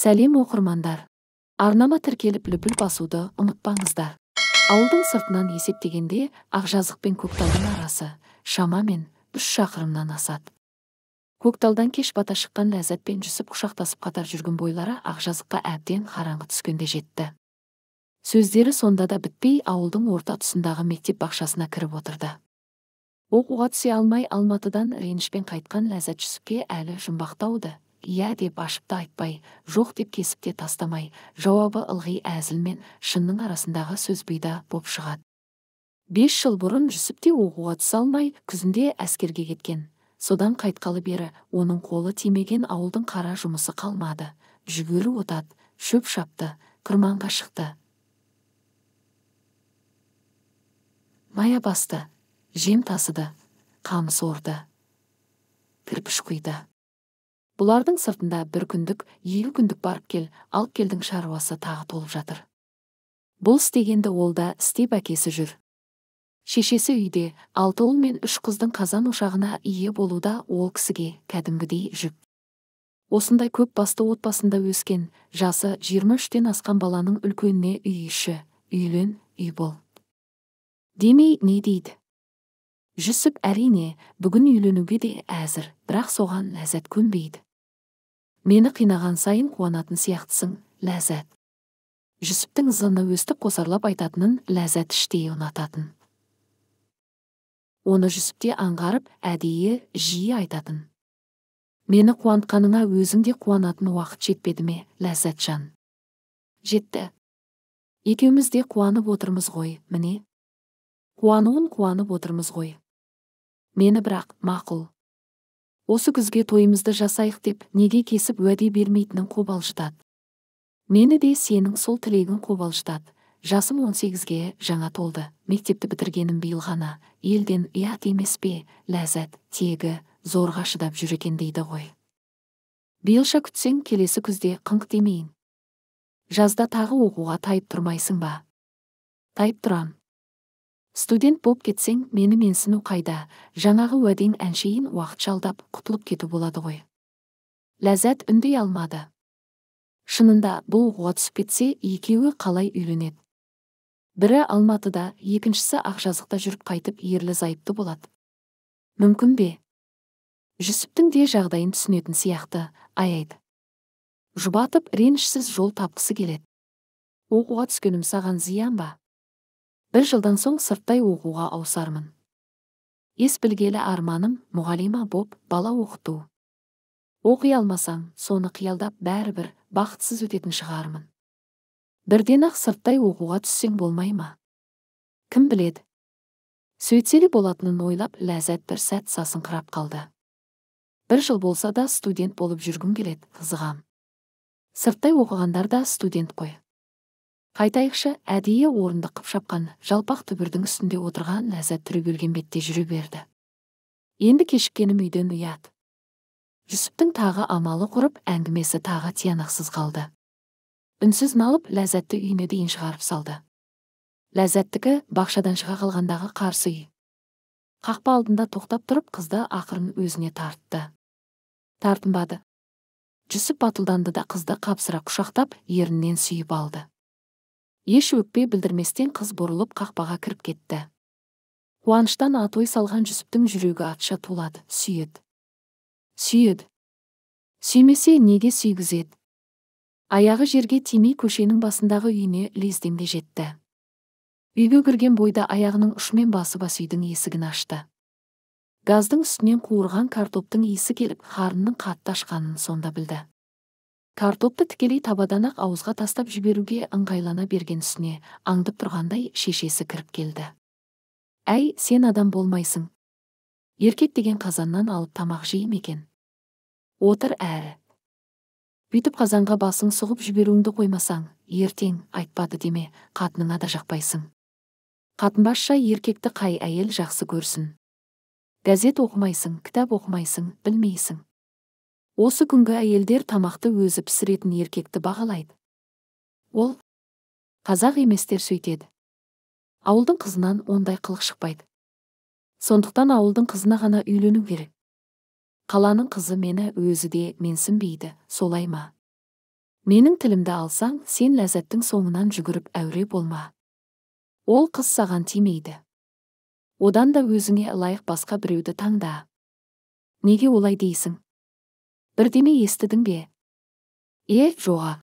сәлем оқырмандар. Арнама тіркеліп лүпіл басуды ұмытпаңыздар. Ауылдың сыртынан есептегенде ақжазық пен көкталдың арасы шамамен үш шақырымнан асады. Көкталдан кеш бата шыққан ләззат пен жүсіп құшақтасып қатар жүрген бойлары ақжазыққа әбден қараңғы түскенде жетті. Сөздері сонда да бітпей ауылдың орта тұсындағы мектеп бақшасына кіріп отырды. Оқуға түсе алмай алматыдан ренішпен қайтқан ләззат жүсіпке әлі жұмбақтауды иә деп ашып та айтпай жоқ деп кесіп те тастамай жауабы ылғи әзіл мен шынның арасындағы сөз бұйда боп шығады. Бес жыл бұрын жүсіп те оқуға түсе алмай күзінде әскерге кеткен. Содан қайтқалы бері оның қолы тимеген ауылдың қара жұмысы қалмады. Жүгері отат шөп шапты қырманға шықты. Мая басты жем тасыды қамыс орды. Кірпіш құйды. Бұлардың сыртында бір күндік елу күндік барып кел алып келдің шаруасы тағы толып жатыр. Бұл істегенді ол да істеп әкесі жүр. Шешесі үйде алты ұл мен үш қыздың қазан ошағына ие болуда ол кісіге кәдімгідей жүк. Осындай көп басты отбасында өскен жасы жиырма үштен асқан баланың үлкеніне үй іші үйлен үй бол. Демей не дейді? Жүсіп әрине бүгін үйленуге де әзір бірақ соған ләззат көнбейді. Мені қинаған сайын қуанатын сияқтысың ләззат. Жүсіптің зыны өстіп қосарлап айтатынын ләззат іштей ұнататын. Оны жүсіпте аңғарып әдейі жиі айтатын. Мені қуантқаныңа өзің де қуанатын уақыт жетпеді ме ләззатжан? Жетті. Екеуміз де қуанып отырмыз ғой міне. Қуануын қуанып отырмыз ғой. Мені бірақ мақұл осы күзге тойымызды жасайық деп неге кесіп уәде бермейтінін қобалжытады мені де сенің сол тілегің қобалжытады жасым он сегізге жаңа толды. Мектепті бітіргенім биыл ғана. Елден ұят емес пе ләззат тегі зорға шыдап жүр екен дейді ғой. Биылша күтсең келесі күзде қыңқ демейін. Жазда тағы оқуға тайып тұрмайсың ба? Тайып тұрам. Студент болып кетсең мені менсіну қайда? Жаңағы уәдең әншейін уақыт жалдап құтылып кету болады ғой. Ләззат үндей алмады. Шынында бұл оқуға түсіп кетсе екеуі қалай үйленеді бірі алматыда екіншісі ақжазықта жүріп қайтып ерлі зайыпты болады. Мүмкін бе? Жүсіптің де жағдайын түсінетін сияқты аяйды жұбатып ренішсіз жол тапқысы келеді. Оқуға түскенім саған зиян ба? Бір жылдан соң сырттай оқуға ауысармын. Ес білгелі арманым мұғалима боп бала оқыту. Оқи алмасаң соны қиялдап бәрібір бақытсыз өтетін шығармын. Бірден ақ сырттай оқуға түссең болмай ма? Кім біледі? Сөйтсе болатынын ойлап ләззат бір сәт сасыңқырап қалды. Бір жыл болса да студент болып жүргім келеді қызығам. Сырттай оқығандар да студент қой. Қайтайықшы әдейі орындық қып шапқан жалпақ түбірдің үстінде отырған ләззат түрегелген бетте жүре берді. Енді кешіккенім үйден ұят. Жүсіптің тағы амалы құрып әңгімесі тағы тиянақсыз қалды. Үнсіз налып ләззатты үйіне дейін шығарып салды. Ләззаттікі бақшадан шыға қалғандағы қарсы үй. Қақпа алдында тоқтап тұрып қызды ақырын өзіне тартты. Тартынбады. Жүсіп батылданды да қызды қапсыра құшақтап еріннен сүйіп алды. Еш өкпе білдірместен қыз бұрылып қақпаға кіріп кетті. Қуаныштан атой салған жүсіптің жүрегі атша тулады. Сүйеді. Сүйеді. Сүймесе неге сүйгізеді? Аяғы жерге тимей көшенің басындағы үйіне лездемде жетті. Үйге кірген бойда аяғының ұшымен басып ас үйдің есігін ашты. Газдың үстінен қуырған картоптың иісі келіп қарынның қатты ашқанын сонда білді. Картопты тікелей табадан ақ ауызға тастап жіберуге ыңғайлана берген үстіне аңдып тұрғандай шешесі кіріп келді. Әй сен адам болмайсың. Еркек деген қазаннан алып тамақ жейм екен? Отыр әрі. Бүйтіп қазанға басың сұғып жіберуіңді қоймасаң ертең айтпады деме қатыныңа да жақпайсың. Қатынбасша еркекті қай әйел жақсы көрсін? Газет оқымайсың кітап оқымайсың білмейсің. Осы күнгі әйелдер тамақты өзі пісіретін еркекті бағалайды. Ол қазақ еместер сөйтеді. Ауылдың қызынан ондай қылық шықпайды. Сондықтан ауылдың қызына ғана үйлену керек. Қаланың қызы мені өзі де менсінбейді солай ма? Менің тілімді алсаң сен ләззаттың соңынан жүгіріп әуре болма. Ол қыз саған тимейді. Одан да өзіңе лайық басқа біреуді таңда. Неге олай дейсің? Бірдеме естідің бе? Е жоға.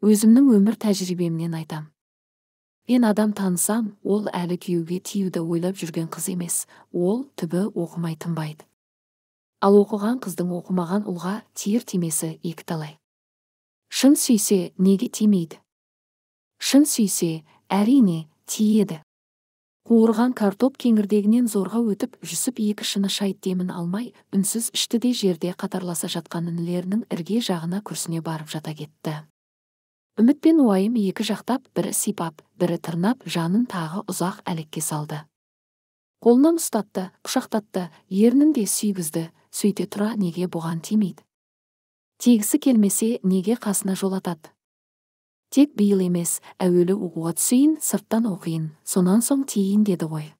Өзімнің өмір тәжірибемнен айтам. Мен адам танысам ол әлі күйеуге тиюді ойлап жүрген қыз емес. Ол түбі оқымай тынбайды. Ал оқыған қыздың оқымаған ұлға тиер тимесі екіталай. Шын сүйсе неге тимейді? Шын сүйсе әрине тиеді. Қуырған картоп кеңірдегінен зорға өтіп жүсіп екі шыны шай демін алмай үнсіз ішті де жерде қатарласа жатқан інілерінің ірге жағына күрсіне барып жата кетті. Үміт пен уайым екі жақтап бірі сипап бірі тырнап жанын тағы ұзақ әлекке салды. Қолынан ұстатты құшақтатты ернін де сүйгізді сөйте тұра неге бұған тимейді. Тегісі келмесе неге қасына жолатады? Тек биыл емес әуелі оқуға түсейін сырттан оқиын. Сонан соң тиейін деді ғой.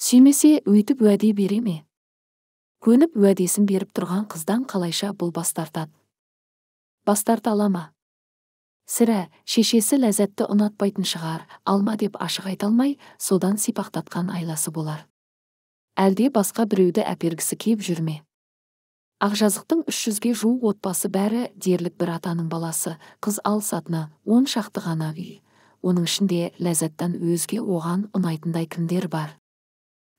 Сүймесе өйтіп уәде бере ме? Көніп уәдесін беріп тұрған қыздан қалайша бұл бас тартады? Бас тарта ала ма? Сірә шешесі ләззатты ұнатпайтын шығар алма деп ашық айта алмай содан сипақтатқан айласы болар. Әлде басқа біреуді әпергісі кеп жүр ме? Ақжазықтың үш жүзге жуық отбасы бәрі дерлік бір атаның баласы қыз алысатыны он шақты ғана үй. Оның ішінде ләззаттан өзге оған ұнайтындай кімдер бар?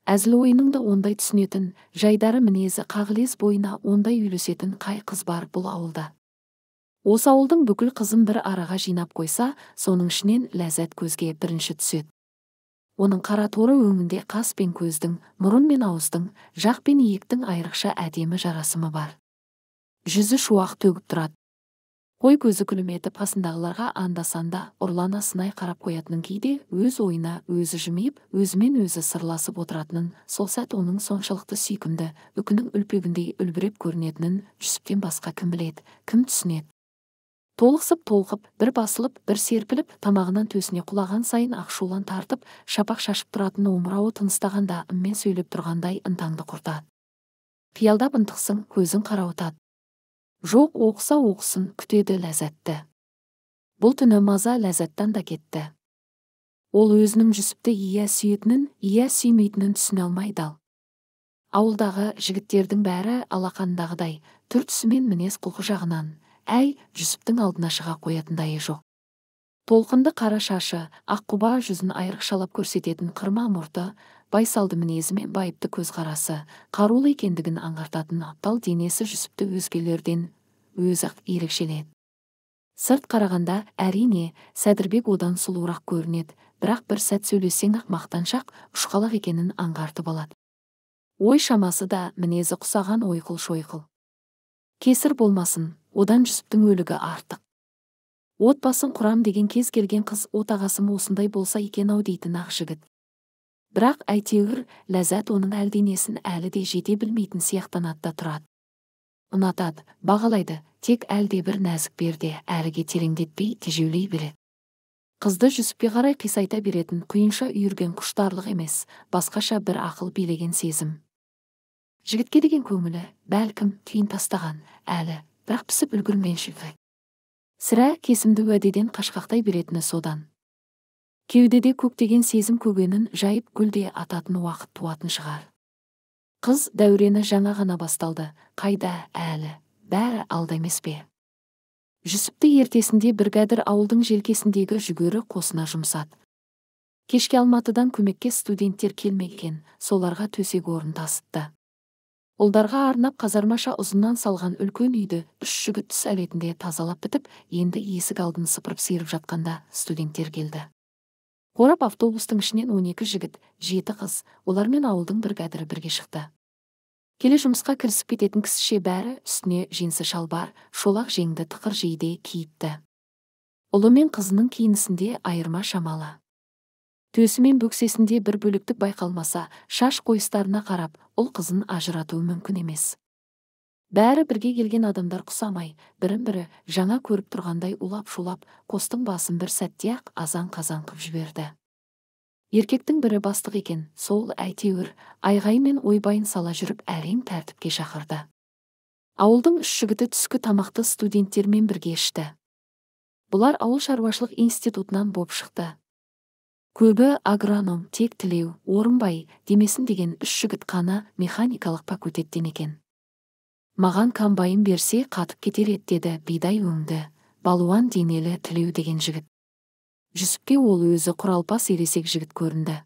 Әзіл ойының да ондай түсінетін жайдары мінезі қағылез бойына ондай үйлесетін қай қыз бар бұл ауылда? Осы ауылдың бүкіл қызын бір араға жинап қойса соның ішінен ләззат көзге бірінші түседі. Оның қара торы өңінде қас пен көздің мұрын мен ауыздың жақ пен иектің айрықша әдемі жарасымы бар. Жүзі шуақ төгіп тұрады. Қой көзі күліметіп қасындағыларға анда санда ұрлана сынай қарап қоятынын кейде өз ойына өзі жымиып өзімен өзі сырласып отыратынын сол сәт оның соншалықты сүйкімді үкінің үлпегіндей үлбіреп көрінетінін жүсіптен басқа кім біледі кім түсінеді? Толықсып толқып бір басылып бір серпіліп тамағынан төсіне құлаған сайын ақшулан тартып шапақ шашып тұратын омырауы тыныстағанда үнмен сөйлеп тұрғандай ынтаңды құртады қиялдап ынтықсың көзің қарауытады. Жоқ оқыса оқысын күтеді ләззатты. Бұл түні маза ләззаттан да кетті. Ол өзінің жүсіпті ия сүйетінін ия сүймейтінін түсіне алмай дал. Ауылдағы жігіттердің бәрі алақандағыдай түр түсі мен мінез құлқы жағынан. Әй жүсіптің алдына шыға қоятындайы жоқ. Толқынды қара шашы аққұба жүзін айрықшалап көрсететін қырма мұрты байсалды мінезі мен байыпты көзқарасы қарулы екендігін аңғартатын аптал денесі жүсіпті өзгелерден өзі ақ ерекшеленеді. Сырт қарағанда әрине сәдірбек одан сұлуырақ көрінеді бірақ бір сәт сөйлессең ақ мақтаншақ ұшқалақ екенін аңғартып алады. Ой шамасы да мінезі құсаған ойқыл шойқыл кесір болмасын одан жүсіптің өлігі артық. Отбасын құрам деген кез келген қыз отағасым осындай болса екен ау дейтін ақ жігіт. Бірақ әйтеуір ләззат оның әлденесін әлі де жете білмейтін сияқтанады да тұрады. Ұнатады бағалайды тек әлде бір нәзік берде әліге тереңдетпей тежеулей береді қызды жүсіпке қарай қисайта беретін құйынша үйірген құштарлық емес басқаша бір ақыл билеген сезім. Жігітке деген көңілі бәлкім түйін тастаған әлі бірақ пісіп үлгірмеген шығар сірә кесімді уәдеден қашқақтай беретіні содан. Кеудеде көктеген сезім көгенін жайып гүлде ататын уақыт туатын шығар. Қыз дәурені жаңа ғана басталды. Қайда әлі? Бәрі алда емес пе? Жүсіпті ертесінде біргәдір ауылдың желкесіндегі жүгері қосына жұмсады кешке алматыдан көмекке студенттер келмеген соларға төсек орын тасытты. Ұлдарға арнап қазармаша ұзыннан салған үлкен үйді үш жігіт түс әлетінде тазалап бітіп енді есік алдын сыпырып сиырып жатқанда студенттер келді. Қорап автобустың ішінен он екі жігіт жеті қыз олармен ауылдың бір кәдірі бірге шықты. Келе жұмысқа кірісіп кететін кісіше бәрі үстіне жеңсі шалбар шолақ жеңді тықыр жейде киіпті ұлы мен қызының киінісінде айырма шамалы. Төсі мен бөксесінде бір бөліктік байқалмаса шаш қойыстарына қарап ұл қызын ажырату мүмкін емес. Бәрі бірге келген адамдар құсамай бірін бірі жаңа көріп тұрғандай улап шулап қостың басын бір сәтте ақ азан қазан қып жіберді. Еркектің бірі бастық екен сол әйтеуір айғай мен ойбайын сала жүріп әрең тәртіпке шақырды. Ауылдың үш жігіті түскі тамақты студенттермен бірге ішті. Бұлар ауыл шаруашылық институтынан боп шықты. Көбі агроном тек тілеу орынбай демесін деген үш жігіт қана механикалық факультеттен екен. Маған комбайн берсе қатып кетер еді деді бидай өңді балуан денелі тілеу деген жігіт. Жүсіпке ол өзі құралпас ересек жігіт көрінді.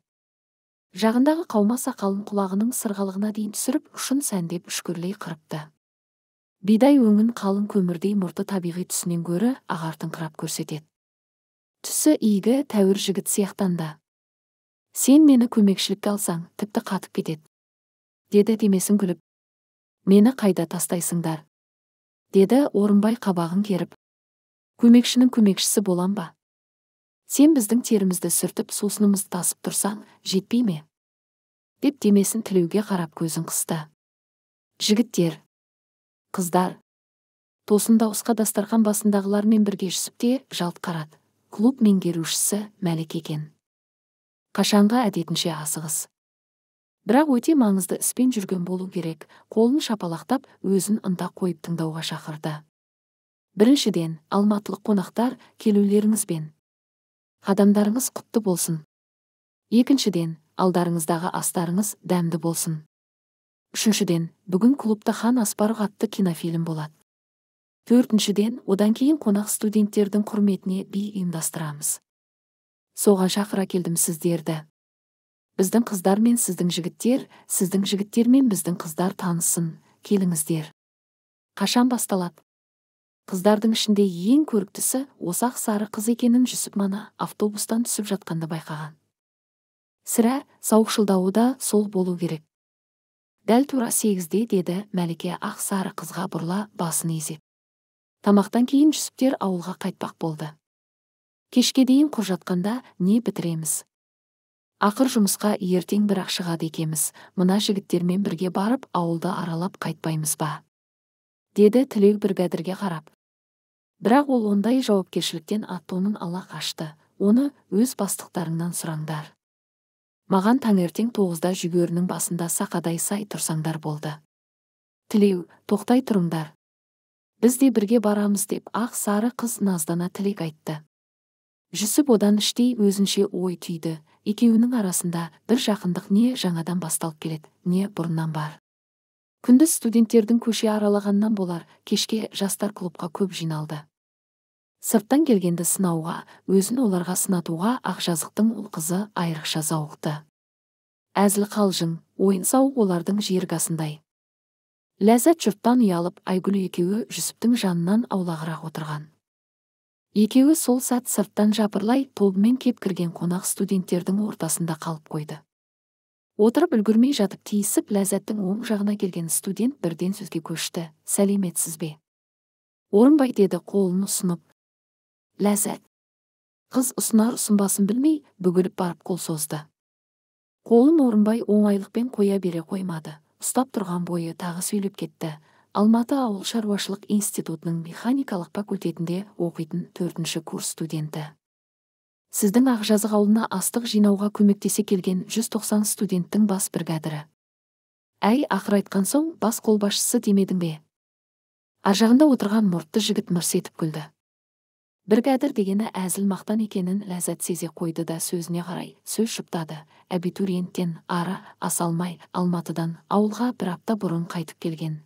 Жағындағы қаuma сақалын құлағының сырғалығына дейін түсіріп ұшын сәндеп үшкірлей қырыпты. Бидай өңін қалың көмірдей мұрты табиғи түсінен гөрі ағартыңқырап көрсетеді. Түсі игі тәуір жігіт сияқтанды сен мені көмекшілікке алсаң тіпті қатып кетеді деді демесін күліп. Мені қайда тастайсыңдар? деді орынбай қабағын керіп. Көмекшінің көмекшісі болам ба? Сен біздің терімізді сүртіп сусынымызды тасып тұрсаң жетпей ме? деп демесін тілеуге қарап көзін қысты. Жігіттер қыздар тосын дауысқа дастархан басындағылармен бірге жүсіп те жалт қарады. Клуб меңгерушісі мәлік екен. Қашанғы әдетінше асығыс. Бірақ өте маңызды іспен жүрген болу керек қолын шапалақтап өзін ынта қойып тыңдауға шақырды. Біріншіден алматылық қонақтар келулеріңізбен. Қадамдарыңыз құтты болсын. Екіншіден алдарыңыздағы астарыңыз дәмді болсын. Үшіншіден бүгін клубта хан аспарух атты кинофильм болады. Төртіншіден одан кейін қонақ студенттердің құрметіне би ұйымдастырамыз. Соған шақыра келдім сіздерді. Біздің қыздар мен сіздің жігіттер сіздің жігіттер мен біздің қыздар танысын келіңіздер. Қашан басталады? Қыздардың ішінде ең көріктісі осы ақ сары қыз екенін жүсіп мана автобустан түсіп жатқанда байқаған. Сірә сауықшылдауы да сол болу керек. Дәл тура сегізде деді мәлике ақ сары қызға бұрыла басын изеп. Тамақтан кейін жүсіптер ауылға қайтпақ болды. Кешке дейін құр жатқанда не бітіреміз? Ақыр жұмысқа ертең бірақ шығады екеміз. Мына жігіттермен бірге барып ауылды аралап қайтпаймыз ба? Деді тілеу біргәдірге қарап. Бірақ ол ондай жауапкершіліктен ат-тонын ала қашты. Оны өз бастықтарыңнан сұраңдар. Маған таңертең тоғызда жүгерінің басында сақадай сай тұрсаңдар болды. Тілеу тоқтай тұрыңдар. Біз де бірге барамыз деп ақ сары қыз наздана тілек айтты жүсіп одан іштей өзінше ой түйді екеуінің арасында бір жақындық не жаңадан басталып келеді не бұрыннан бар күндіз студенттердің көше аралағаннан болар кешке жастар клубқа көп жиналды сырттан келгенді сынауға өзін оларға сынатуға ақжазықтың ұл қызы айрықша зауықты әзіл қалжың ойын сауық олардың жиыргасындай ләззат жұрттан ұялып айгүл екеуі жүсіптің жанынан аулағырақ отырған. Екеуі сол сәт сырттан жапырлай тобымен кеп кірген қонақ студенттердің ортасында қалып қойды. Отырып үлгірмей жатып тиісіп ләззаттың оң жағына келген студент бірден сөзге көшті. Сәлеметсіз бе? Орынбай деді қолын ұсынып. Ләззат қыз ұсынар ұсынбасын білмей бүгіліп барып қол созды. Қолын орынбай оңайлықпен қоя бере қоймады. Ұстап тұрған бойы тағы сөйлеп кетті. Алматы ауыл шаруашылық институтының механикалық факультетінде оқитын төртінші курс студенті. Сіздің ақжазық ауылына астық жинауға көмектесе келген 190 студенттің бас бригадірі әй ақыр айтқан соң бас қолбасшысы демедің бе? Ар жағында отырған мұртты жігіт мырс етіп күлді. Біргәдір дегені әзіл мақтан екенін ләззат сезе қойды да сөзіне қарай сөз жұптады абитуриенттен ары аса алмай алматыдан ауылға бір апта бұрын қайтып келген.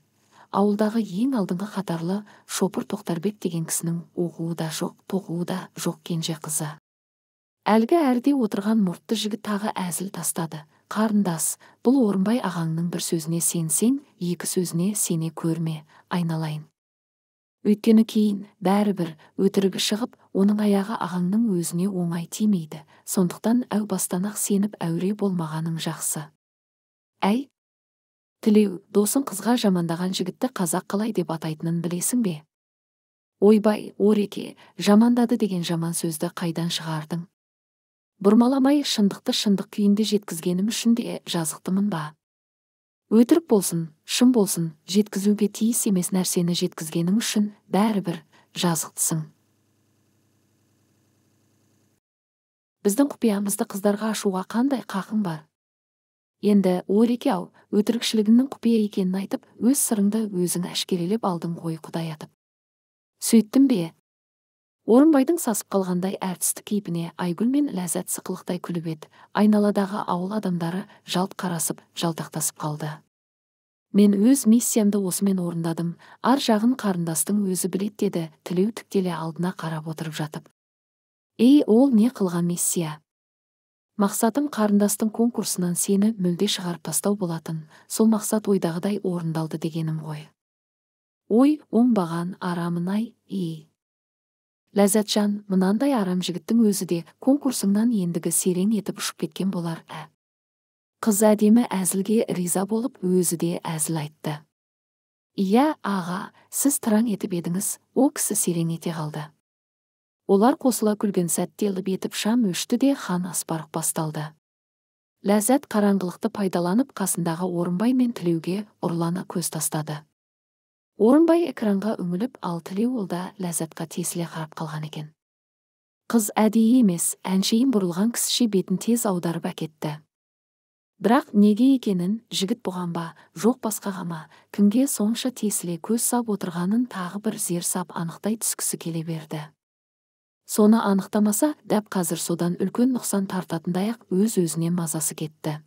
Ауылдағы ең алдыңғы қатарлы шопыр тоқтарбек деген кісінің оқуы да жоқ тоқуы да жоқ кенже қызы. Әлгі әрде отырған мұртты жігіт тағы әзіл тастады. Қарындас бұл орынбай ағаңның бір сөзіне сенсең екі сөзіне сене көрме айналайын. Өйткені кейін бәрібір өтірігі шығып оның аяғы ағаңның өзіне оңай тимейді. Сондықтан әу бастан ақ сеніп әуре болмағаның жақсы. Әй тілеу досың қызға жамандаған жігітті қазақ қалай деп атайтынын білесің бе? Ойбай ореке жамандады деген жаман сөзді қайдан шығардың? Бұрмаламай шындықты шындық күйінде жеткізгенім үшін де жазықтымын ба? Өтірік болсын шын болсын жеткізуге тиіс емес нәрсені жеткізгенің үшін бәрібір жазықтысың. Біздің құпиямызды қыздарға ашуға қандай қақың бар? Енді ореке ау өтірікшілігіңнің құпия екенін айтып өз сырыңды өзің әшкерелеп алдың ғой құдай атып. Сөйттім бе орынбайдың сасып қалғандай әртістік кейпіне айгүл мен ләззат сықылықтай күліп еді. Айналадағы ауыл адамдары жалт қарасып жалтақтасып қалды. Мен өз миссиямды осымен орындадым. Ар жағын қарындастың өзі білет деді. Тілеу тіктеле алдына қарап отырып жатып. Ей ол не қылған миссия? Мақсатым қарындастың конкурсынан сені мүлде шығарып тастау болатын. Сол мақсат ойдағыдай орындалды дегенім ғой ой оңбаған арамын ай и ләззатжан мынандай арам жігіттің өзі де конкурсыңнан ендігі серең етіп ұшып кеткен болар ә. Қыз әдемі әзілге риза болып өзі де әзіл айтты. Иә аға сіз тыраң етіп едіңіз ол кісі серең ете қалды олар қосыла күлген сәтте лып етіп шам өшті де хан аспарық басталды. Ләззат қараңғылықты пайдаланып қасындағы орынбай мен тілеуге ұрлана көз тастады. Орынбай экранға үңіліп ал тілеуұл да ләззатқа тесіле қарап қалған екен. Қыз әдейі емес әншейін бұрылған кісіше бетін тез аударып әкетті. Бірақ неге екенін жігіт бұған ба жоқ басқаға ма кімге сонша тесіле көз сап отырғанын тағы бір зер сап анықтай түскісі келе берді. Соны анықтамаса дәп қазір содан үлкен нұқсан тартатындай ақ өз өзіне мазасы кетті.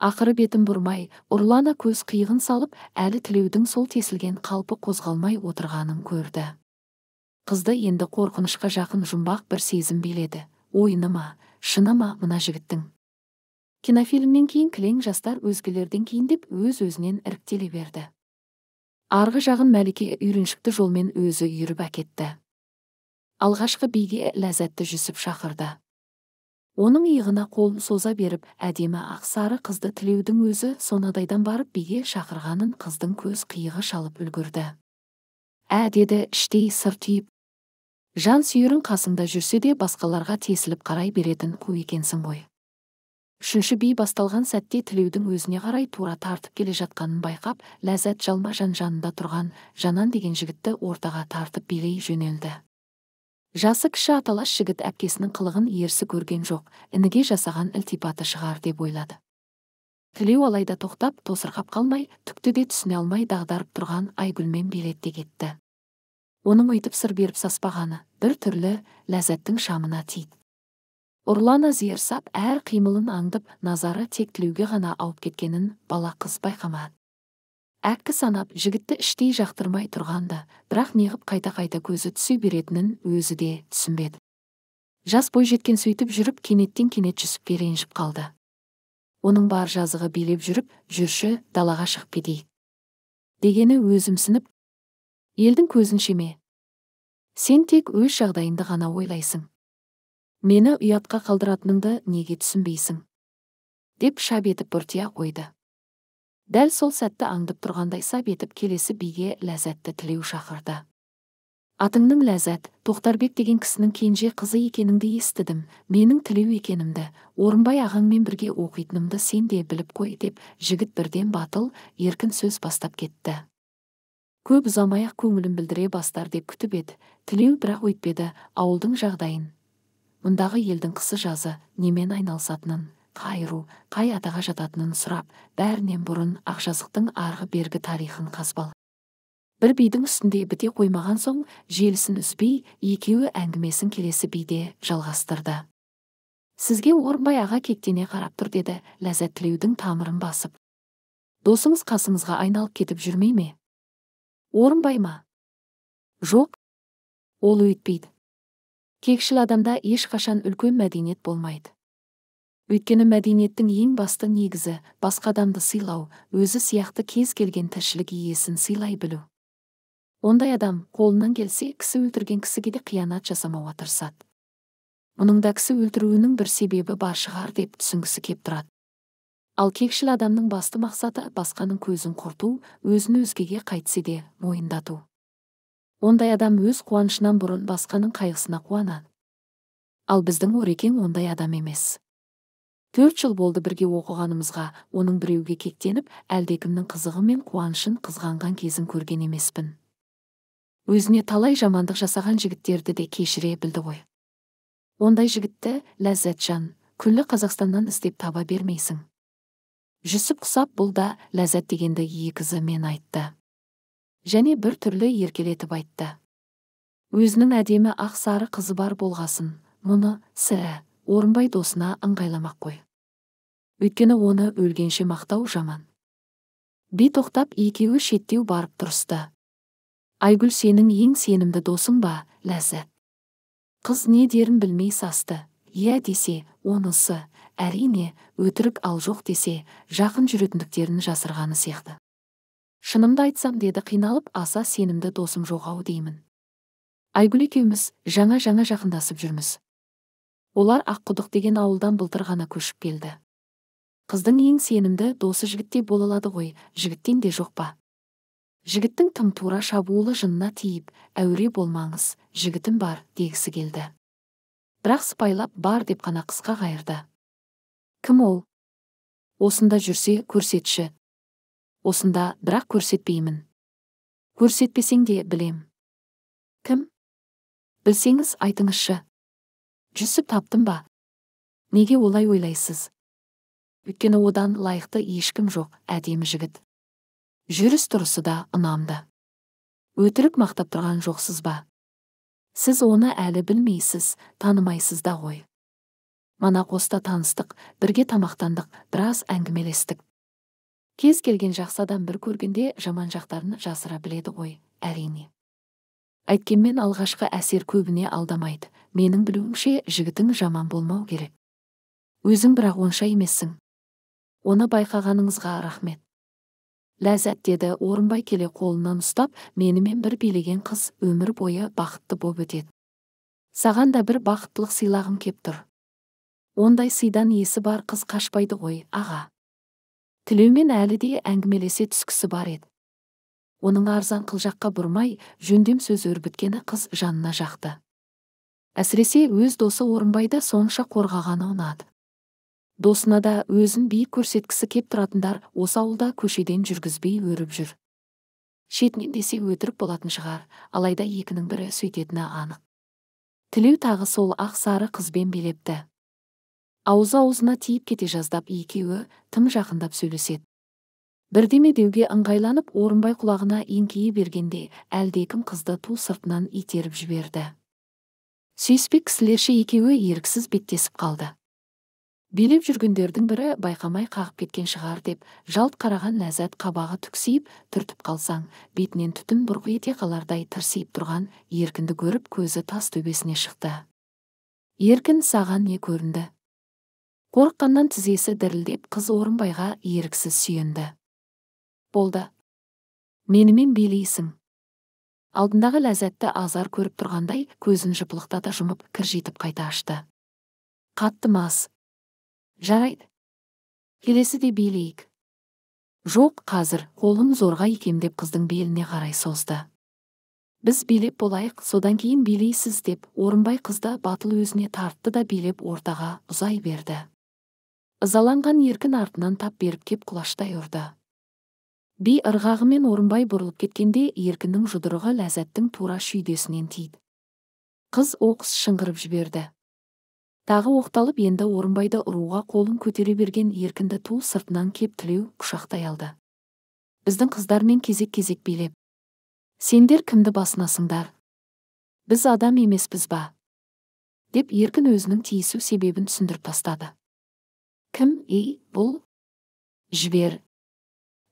Ақыры бетін бұрмай ұрлана көз қиығын салып әлі тілеудің сол тесілген қалпы қозғалмай отырғанын көрді. Қызды енді қорқынышқа жақын жұмбақ бір сезім биледі. Ойыны ма шыны ма мына жігіттің. Кинофильмнен кейін кілең жастар өзгелерден кейін деп өз өзінен іріктеле берді. Арғы жағын мәлике үйреншікті жолмен өзі үйіріп әкетті. Алғашқы биге ләззатты жүсіп шақырды. Оның иығына қолын соза беріп әдемі ақ сары қызды тілеудің өзі сонадайдан барып биге шақырғанын қыздың көз қиығы шалып үлгірді. Ә деді іштей сыр түйіп. Жан сүйерің қасыңда жүрсе де басқаларға тесіліп қарай беретін қу екенсің ғой. Үшінші би басталған сәтте тілеудің өзіне қарай тура тартып келе жатқанын байқап ләззат жалма жан жанында тұрған жанан деген жігітті ортаға тартып билей жөнелді. Жасы кіші аталас жігіт әпкесінің қылығын ерсі көрген жоқ. Ініге жасаған ілтипаты шығар деп ойлады. Тілеу алайда тоқтап тосырқап қалмай түкті де түсіне алмай дағдарып тұрған айгүлмен билетте кетті. Оның өйтіп сыр беріп саспағаны бір түрлі ләззаттың шамына тиді. Ұрлана зерсап әр қимылын аңдып назары тек тілеуге ғана ауып кеткенін бала қыз байқамады. Әккі санап жігітті іштей жақтырмай тұрғанда бірақ неғып қайта қайта көзі түсе беретінін өзі де түсінбеді. Жас бой жеткен сөйтіп жүріп кенеттен кенет жүсіпке ренжіп қалды. Оның бар жазығы билеп жүріп жүрші далаға шығып кетейік. Дегені өзімсініп елдің көзінше ме сен тек өз жағдайыңды ғана ойлайсың. Мені ұятқа қалдыратыныңды неге түсінбейсің? деп шап етіп бұртия қойды. Дәл сол сәтті аңдып тұрғандай сап етіп келесі биге ләззатты тілеу шақырды. Атыңның ләззат тоқтарбек деген кісінің кенже қызы екеніңді естідім. Менің тілеу екенімді орынбай ағаңмен бірге оқитынымды сен де біліп қой деп жігіт бірден батыл еркін сөз бастап кетті. Көп ұзамай ақ көңілін білдіре бастар деп күтіп еді. Тілеу бірақ өйтпеді ауылдың жағдайын. Мұндағы елдің қысы жазы немен айналысатынын. Қай ру қай атаға жататынын сұрап бәрінен бұрын ақжазықтың арғы бергі тарихын қазбал бір бидің үстінде біте қоймаған соң желісін үзбей екеуі әңгімесін келесі биде жалғастырды. Сізге орынбай аға кектене қарап тұр деді ләззат тілеудің тамырын басып. Досыңыз қасыңызға айналып кетіп жүрмей ме? Орынбай ма? Жоқ ол өйтпейді. Кекшіл адамда ешқашан үлкен мәдениет болмайды. Өйткені мәдениеттің ең басты негізі басқа адамды сыйлау өзі сияқты кез келген тіршілік иесін сыйлай білу. Ондай адам қолынан келсе кісі өлтірген кісіге де қиянат жасамауға тырысады. Мұның да кісі өлтіруінің бір себебі бар шығар деп түсінгісі кеп тұрады. Ал кекшіл адамның басты мақсаты басқаның көзін құрту өзін өзгеге қайтсе де мойындату. Ондай адам өз қуанышынан бұрын басқаның қайғысына қуанады. Ал біздің орекең ондай адам емес. Төрт жыл болды бірге оқығанымызға. Оның біреуге кектеніп әлдекімнің қызығы мен қуанышын қызғанған кезін көрген емеспін. Өзіне талай жамандық жасаған жігіттерді де кешіре білді ғой. Ондай жігітті ләззатжан күллі қазақстаннан іздеп таба бермейсің. Жүсіп құсап бұл да ләззат дегенді екі мен айтты. Және бір түрлі еркелетіп айтты. Өзінің әдемі ақ сары қызы бар болғасын. Мұны сірә орынбай досына ыңғайламақ қой. Өйткені оны өлгенше мақтау жаман. Би тоқтап екеуі шеттеу барып тұрысты. Айгүл сенің ең сенімді досың ба ләззат қыз не дерін білмей састы. Иә десе онысы. Әрине өтірік ал жоқ десе жақын жүретіндіктерін жасырғаны сияқты. Шынымды айтсам деді қиналып аса сенімді досым жоқ ау деймін. Айгүл екеуміз жаңа жаңа жақындасып жүрміз. Олар аққұдық деген ауылдан былтыр ғана көшіп келді. Қыздың ең сенімді досы жігітте бола алады ғой жігіттен де жоқ па? Жігіттің тым тура шабуылы жынына тиіп әуре болмаңыз жігітім бар дегісі келді. Бірақ сыпайылап бар деп қана қысқа қайырды. Кім ол? Осында жүрсе көрсетші осында бірақ көрсетпеймін көрсетпесең де білем кім? Білсеңіз айтыңызшы жүсіп таптым ба? Неге олай ойлайсыз? Өйткені одан лайықты ешкім жоқ әдемі жігіт. Жүріс тұрысы да ұнамды. Өтірік мақтап тұрған жоқсыз ба? Сіз оны әлі білмейсіз танымайсыз да ғой. Мана қоста таныстық бірге тамақтандық біраз әңгімелестік. Кез келген жақсы адам бір көргенде жаман жақтарын жасыра біледі ғой әрине. Әйткенмен алғашқы әсер көбіне алдамайды. Менің білуімше жігітің жаман болмау керек. Өзің бірақ онша емессің. Оны байқағаныңызға рахмет. Ләззат деді орынбай келе қолынан ұстап менімен бір билеген қыз өмір бойы бақытты боп өтеді. Саған да бір бақыттылық сыйлағым кеп тұр. Ондай сыйдан есі бар қыз қашпайды ғой аға. Тілеумен әлі де әңгімелесе түскісі бар еді. Оның арзан қылжаққа бұрмай жөндем сөз өрбіткені қыз жанына жақты. Әсіресе өз досы орынбайды сонша қорғағаны ұнады. Досына да өзін биік көрсеткісі кеп тұратындар осы ауылда көшеден жүргізбей өріп жүр. Шетінен десе өтірік болатын шығар алайда екінің бірі сөйтетіні анық. Тілеу тағы сол ақ сары қызбен билепті. Аузы аузына тиіп кете жаздап екеуі тым жақындап сөйлеседі. Бірдеме деуге ыңғайланып орынбай құлағына еңкейе бергенде әлдекім қызды ту сыртынан итеріп жіберді. Сүйіспек кісілерше екеуі еріксіз беттесіп қалды. Билеп жүргендердің бірі байқамай қағып кеткен шығар деп жалт қараған ләззат қабағы түксиіп түртіп қалсаң бетінен түтін бұрқ ете қалардай тырсиып тұрған еркінді көріп көзі тас төбесіне шықты. Еркін саған не көрінді? Қорыққаннан тізесі дірілдеп қыз орынбайға еріксіз сүйенді болды. Менімен билейсің. Алдындағы ләззатты азар көріп тұрғандай көзін жыпылықтата жұмып кіржитіп қайта ашты. Қатты мас жарайды. Келесі де билейік жоқ қазір қолын зорға икемдеп қыздың беліне қарай созды. Біз билеп болайық содан кейін билейсіз деп орынбай қызды батыл өзіне тартты да билеп ортаға ұзай берді. Ызаланған еркін артынан тап беріп кеп құлаштай ұрды. Би ырғағымен орынбай бұрылып кеткенде еркіннің жұдырығы ләззаттың тура шүйдесінен тиді. Қыз оқыс шыңғырып жіберді. Тағы оқталып енді орынбайды ұруға қолын көтере берген еркінді ту сыртынан кеп тілеу құшақтай алды. Біздің қыздармен кезек кезек билеп. Сендер кімді басынасыңдар? Біз адам емеспіз ба? деп еркін өзінің тиісу себебін түсіндіріп тастады. Кім ей бұл? Жібер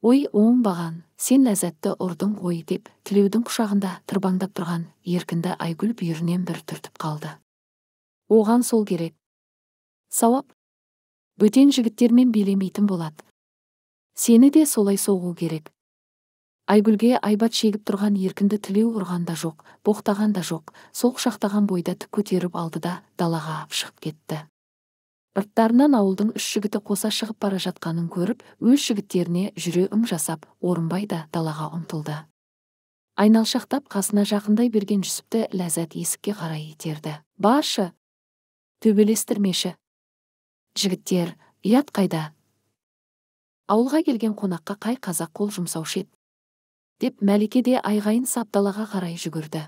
ой оңбаған сен ләззатты ұрдың ғой деп тілеудің құшағында тырбаңдап тұрған еркінді айгүл бүйірінен бір түртіп қалды. Оған сол керек. Сауап бөтен жігіттермен билемейтін болады сені де солай соғу керек. Айгүлге айбат шегіп тұрған еркінді тілеу ұрған да жоқ боқтаған да жоқ сол құшақтаған бойда тік көтеріп алды да далаға алып шығып кетті. Ырттарынан ауылдың үш жігіті қоса шығып бара жатқанын көріп өз жігіттеріне жүре ым жасап орынбай да далаға ұмтылды. Айналшақтап қасына жақындай берген жүсіпті ләззат есікке қарай итерді. Баршы төбелестірмеші. Жігіттер ұят қайда? Ауылға келген қонаққа қай қазақ қол жұмсаушы еді? деп мәлике де айғайын сап далаға қарай жүгірді.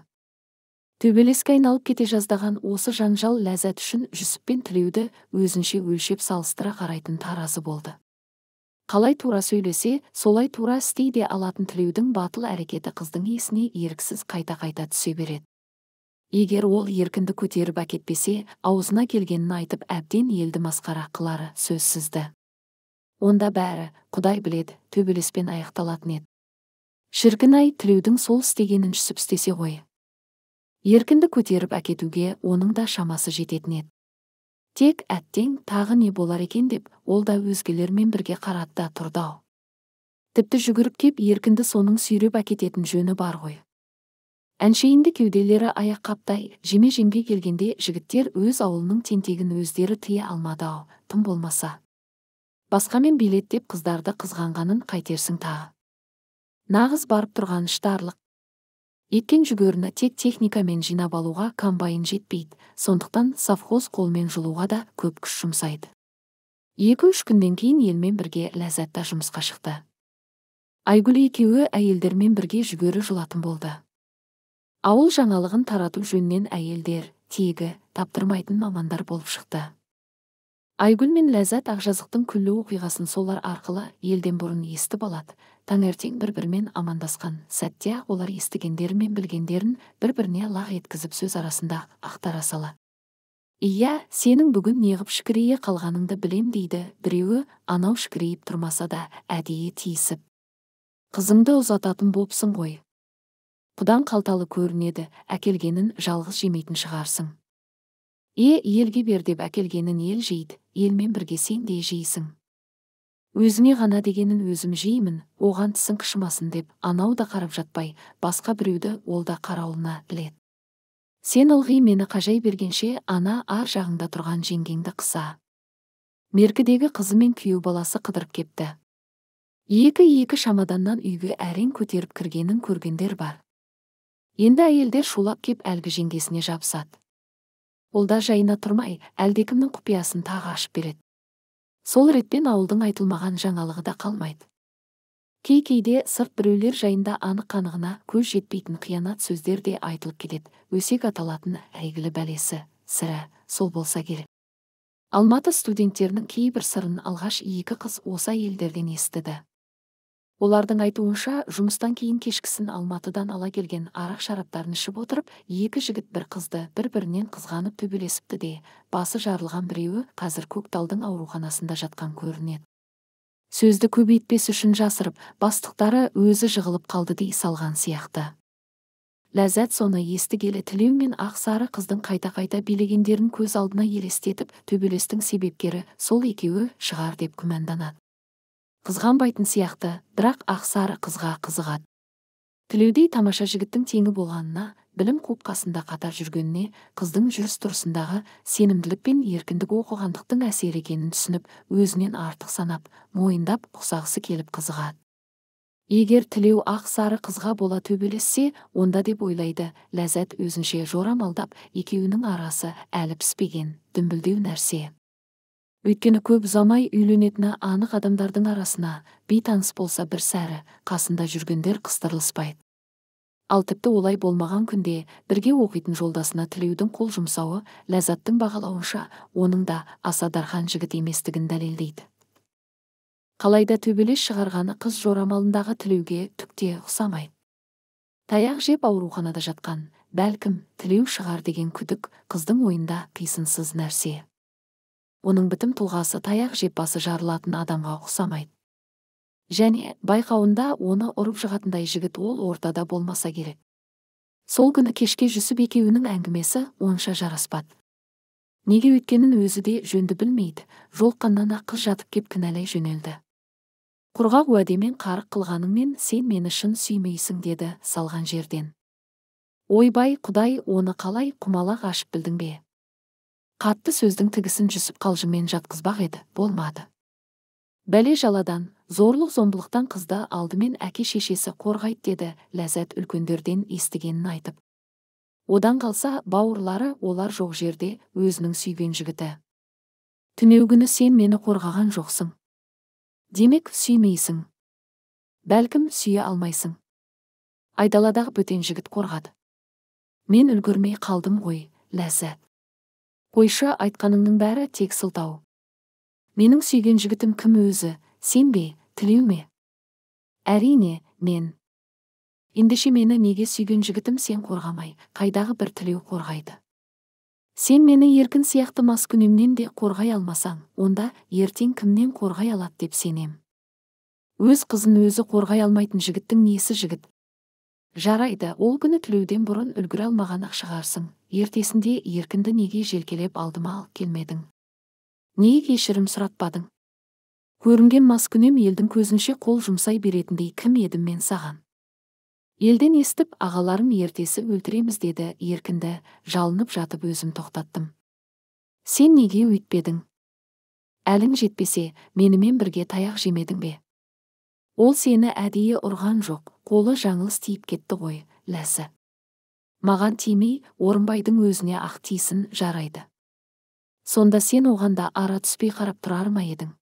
Төбелеске айналып кете жаздаған осы жанжал ләззат үшін жүсіп пен тілеуді өзінше өлшеп салыстыра қарайтын таразы болды. Қалай тура сөйлесе солай тура істей де алатын тілеудің батыл әрекеті қыздың есіне еріксіз қайта қайта түсе береді. Егер ол еркінді көтеріп әкетпесе аузына келгенін айтып әбден елді масқара қылары сөзсізді. Онда бәрі құдай біледі төбелеспен аяқталатын еді. Шіркін ай тілеудің сол істегенін жүсіп істесе ғой. Еркінді көтеріп әкетуге оның да шамасы жететін еді. Тек әттең тағы не болар екен деп ол да өзгелермен бірге қарады да тұрды ау. Тіпті жүгіріп кеп еркінді соның сүйреп әкететін жөні бар ғой. Әншейінді кеуделері аяқ қаптай жеме жемге келгенде жігіттер өз ауылының тентегін өздері тыя алмады ау тым болмаса. Басқамен билет қыздарды қызғанғанын қайтерсің тағы. Нағыз барып тұрған іштарлық еккен жүгеріні тек техникамен жинап алуға комбайн жетпейді. Сондықтан совхоз қолмен жылуға да көп күш жұмсайды. Екі үш күннен кейін елмен бірге ләззат та жұмысқа шықты. Айгүл екеуі әйелдермен бірге жүгері жұлатын болды. Ауыл жаңалығын тарату жөнінен әйелдер тегі таптырмайтын мамандар болып шықты. Айгүл мен ләззат ақжазықтың күллі оқиғасын солар арқылы елден бұрын естіп алады. Таңертең бір бірімен амандасқан сәтте олар естігендері мен білгендерін бір біріне лақ еткізіп сөз арасында ақтара сала. Иә сенің бүгін неғып шікірейе қалғаныңды білем дейді. Біреуі анау шікірейіп тұрмаса да әдейі тиісіп. Қызыңды ұзататын бопсың ғой. Бұдан қалталы көрінеді әкелгенін жалғыз жемейтін шығарсың. Е елге бер деп әкелгенін ел жейді. Елмен бірге сен де жейсің өзіңе ғана дегенін өзім жеймін оған тісің қышымасын деп анау да қарап жатпай басқа біреуді ол да қарауылына білет. сен ылғи мені қажай бергенше ана ар жағыңда тұрған жеңгеңді қыса. Меркідегі қызы мен күйеу баласы қыдырып кепті. Екі екі шамаданнан үйге әрең көтеріп кіргенін көргендер бар. Енді әйелдер шулап кеп әлгі жеңгесіне жабысады. Ол да жайына тұрмай әлдекімнің құпиясын тағы ашып береді. Сол ретпен ауылдың айтылмаған жаңалығы да қалмайды. Кей кейде сырт біреулер жайында анық қанығына көз жетпейтін қиянат сөздер де айтылып кетеді өсек аталатын әйгілі бәлесі сірә сол болса керек. Алматы студенттерінің кейбір сырын алғаш екі қыз осы әйелдерден естіді. Олардың айтуынша жұмыстан кейін кешкісін алматыдан ала келген арақ шараптарын ішіп отырып екі жігіт бір қызды бір бірінен қызғанып төбелесіпті де басы жарылған біреуі қазір көкталдың ауруханасында жатқан көрінеді. Сөзді көбейтпес үшін жасырып бастықтары өзі жығылып қалды дей салған сияқты. Ләззат соны естігелі тілеу мен ақ сары қыздың қайта қайта билегендерін көз алдына елестетіп төбелестің себепкері сол екеуі шығар деп күмәнданады. Қызғанбайтын сияқты бірақ ақсары қызға қызығады. Тілеудей тамаша жігіттің теңі болғанына білім қуып қасында қатар жүргеніне қыздың жүріс тұрысындағы сенімділік пен еркіндік оқығандықтың әсері екенін түсініп өзінен артық санап мойындап ұқсағысы келіп қызығады. Егер тілеу ақ сары қызға бола төбелессе онда деп ойлайды ләззат өзінше жорамалдап екеуінің арасы әлі піспеген дүмбілдеу нәрсе. Өйткені көп ұзамай үйленетіні анық адамдардың арасына бейтаныс болса бір сәрі қасында жүргендер қыстырылыспайды. Ал тіпті олай болмаған күнде бірге оқитын жолдасына тілеудің қол жұмсауы ләззаттың бағалауынша оның да аса дархан жігіт еместігін дәлелдейді. Қалайда төбелес шығарғаны қыз жорамалындағы тілеуге түкте ұқсамайды. Таяқ жеп ауруханада жатқан бәлкім тілеу шығар деген күдік қыздың ойында қисынсыз нәрсе. Оның бітім тұлғасы таяқ жеп басы жарылатын адамға ұқсамайды. Және байқауында оны ұрып жығатындай жігіт ол ортада болмаса керек. Сол күні кешке жүсіп екеуінің әңгімесі онша жараспады неге өйткенін өзі де жөнді білмейді жолыққаннан ақ қыз жатып кеп кінәлай жөнелді. Құрғақ уәдемен қарық қылғаныңмен сен мені шын сүймейсің деді салған жерден. Ойбай құдай оны қалай құмалақ ашып білдің бе? Қатты сөздің тігісін жүсіп қалжыңмен жатқызбақ еді. Болмады. Бәле жаладан зорлық зомбылықтан қызды алдымен әке шешесі қорғайды деді ләззат үлкендерден естігенін айтып. Одан қалса бауырлары олар жоқ жерде өзінің сүйген жігіті. Түнеугүні сен мені қорғаған жоқсың. Демек сүймейсің. Бәлкім сүйе алмайсың. Айдаладағы бөтен жігіт қорғады. Мен үлгермей қалдым ғой ләззат. Қойшы айтқаныңның бәрі тек сылтау. Менің сүйген жігітім кім өзі? Сен бе? Тілеу ме? Әрине мен. Ендеше мені неге сүйген жігітім сен қорғамай? Қайдағы бір тілеу қорғайды. Сен мені еркін сияқты маскүнемнен де қорғай алмасаң онда ертең кімнен қорғай алады деп сенем. Өз қызын өзі қорғай алмайтын жігіттің несі жігіт? Жарайды ол күні тілеуден бұрын үлгіре алмаған ақ шығарсың. Ертесінде еркінді неге желкелеп алдыма алып келмедің? Неге кешірім сұратпадың? Көрінген маскүнем елдің көзінше қол жұмсай беретіндей кім едім мен саған? Елден естіп ағаларым ертесі өлтіреміз деді еркінді жалынып жатып өзім тоқтаттым. Сен неге өйтпедің? Әлің жетпесе менімен бірге таяқ жемедің бе? Ол сені әдейі ұрған жоқ қолы жаңылыс тиіп кетті ғой ләсі маған тимей орынбайдың өзіне ақ тисін жарайды. Сонда сен оғанда ара түспей қарап тұрар ма едің?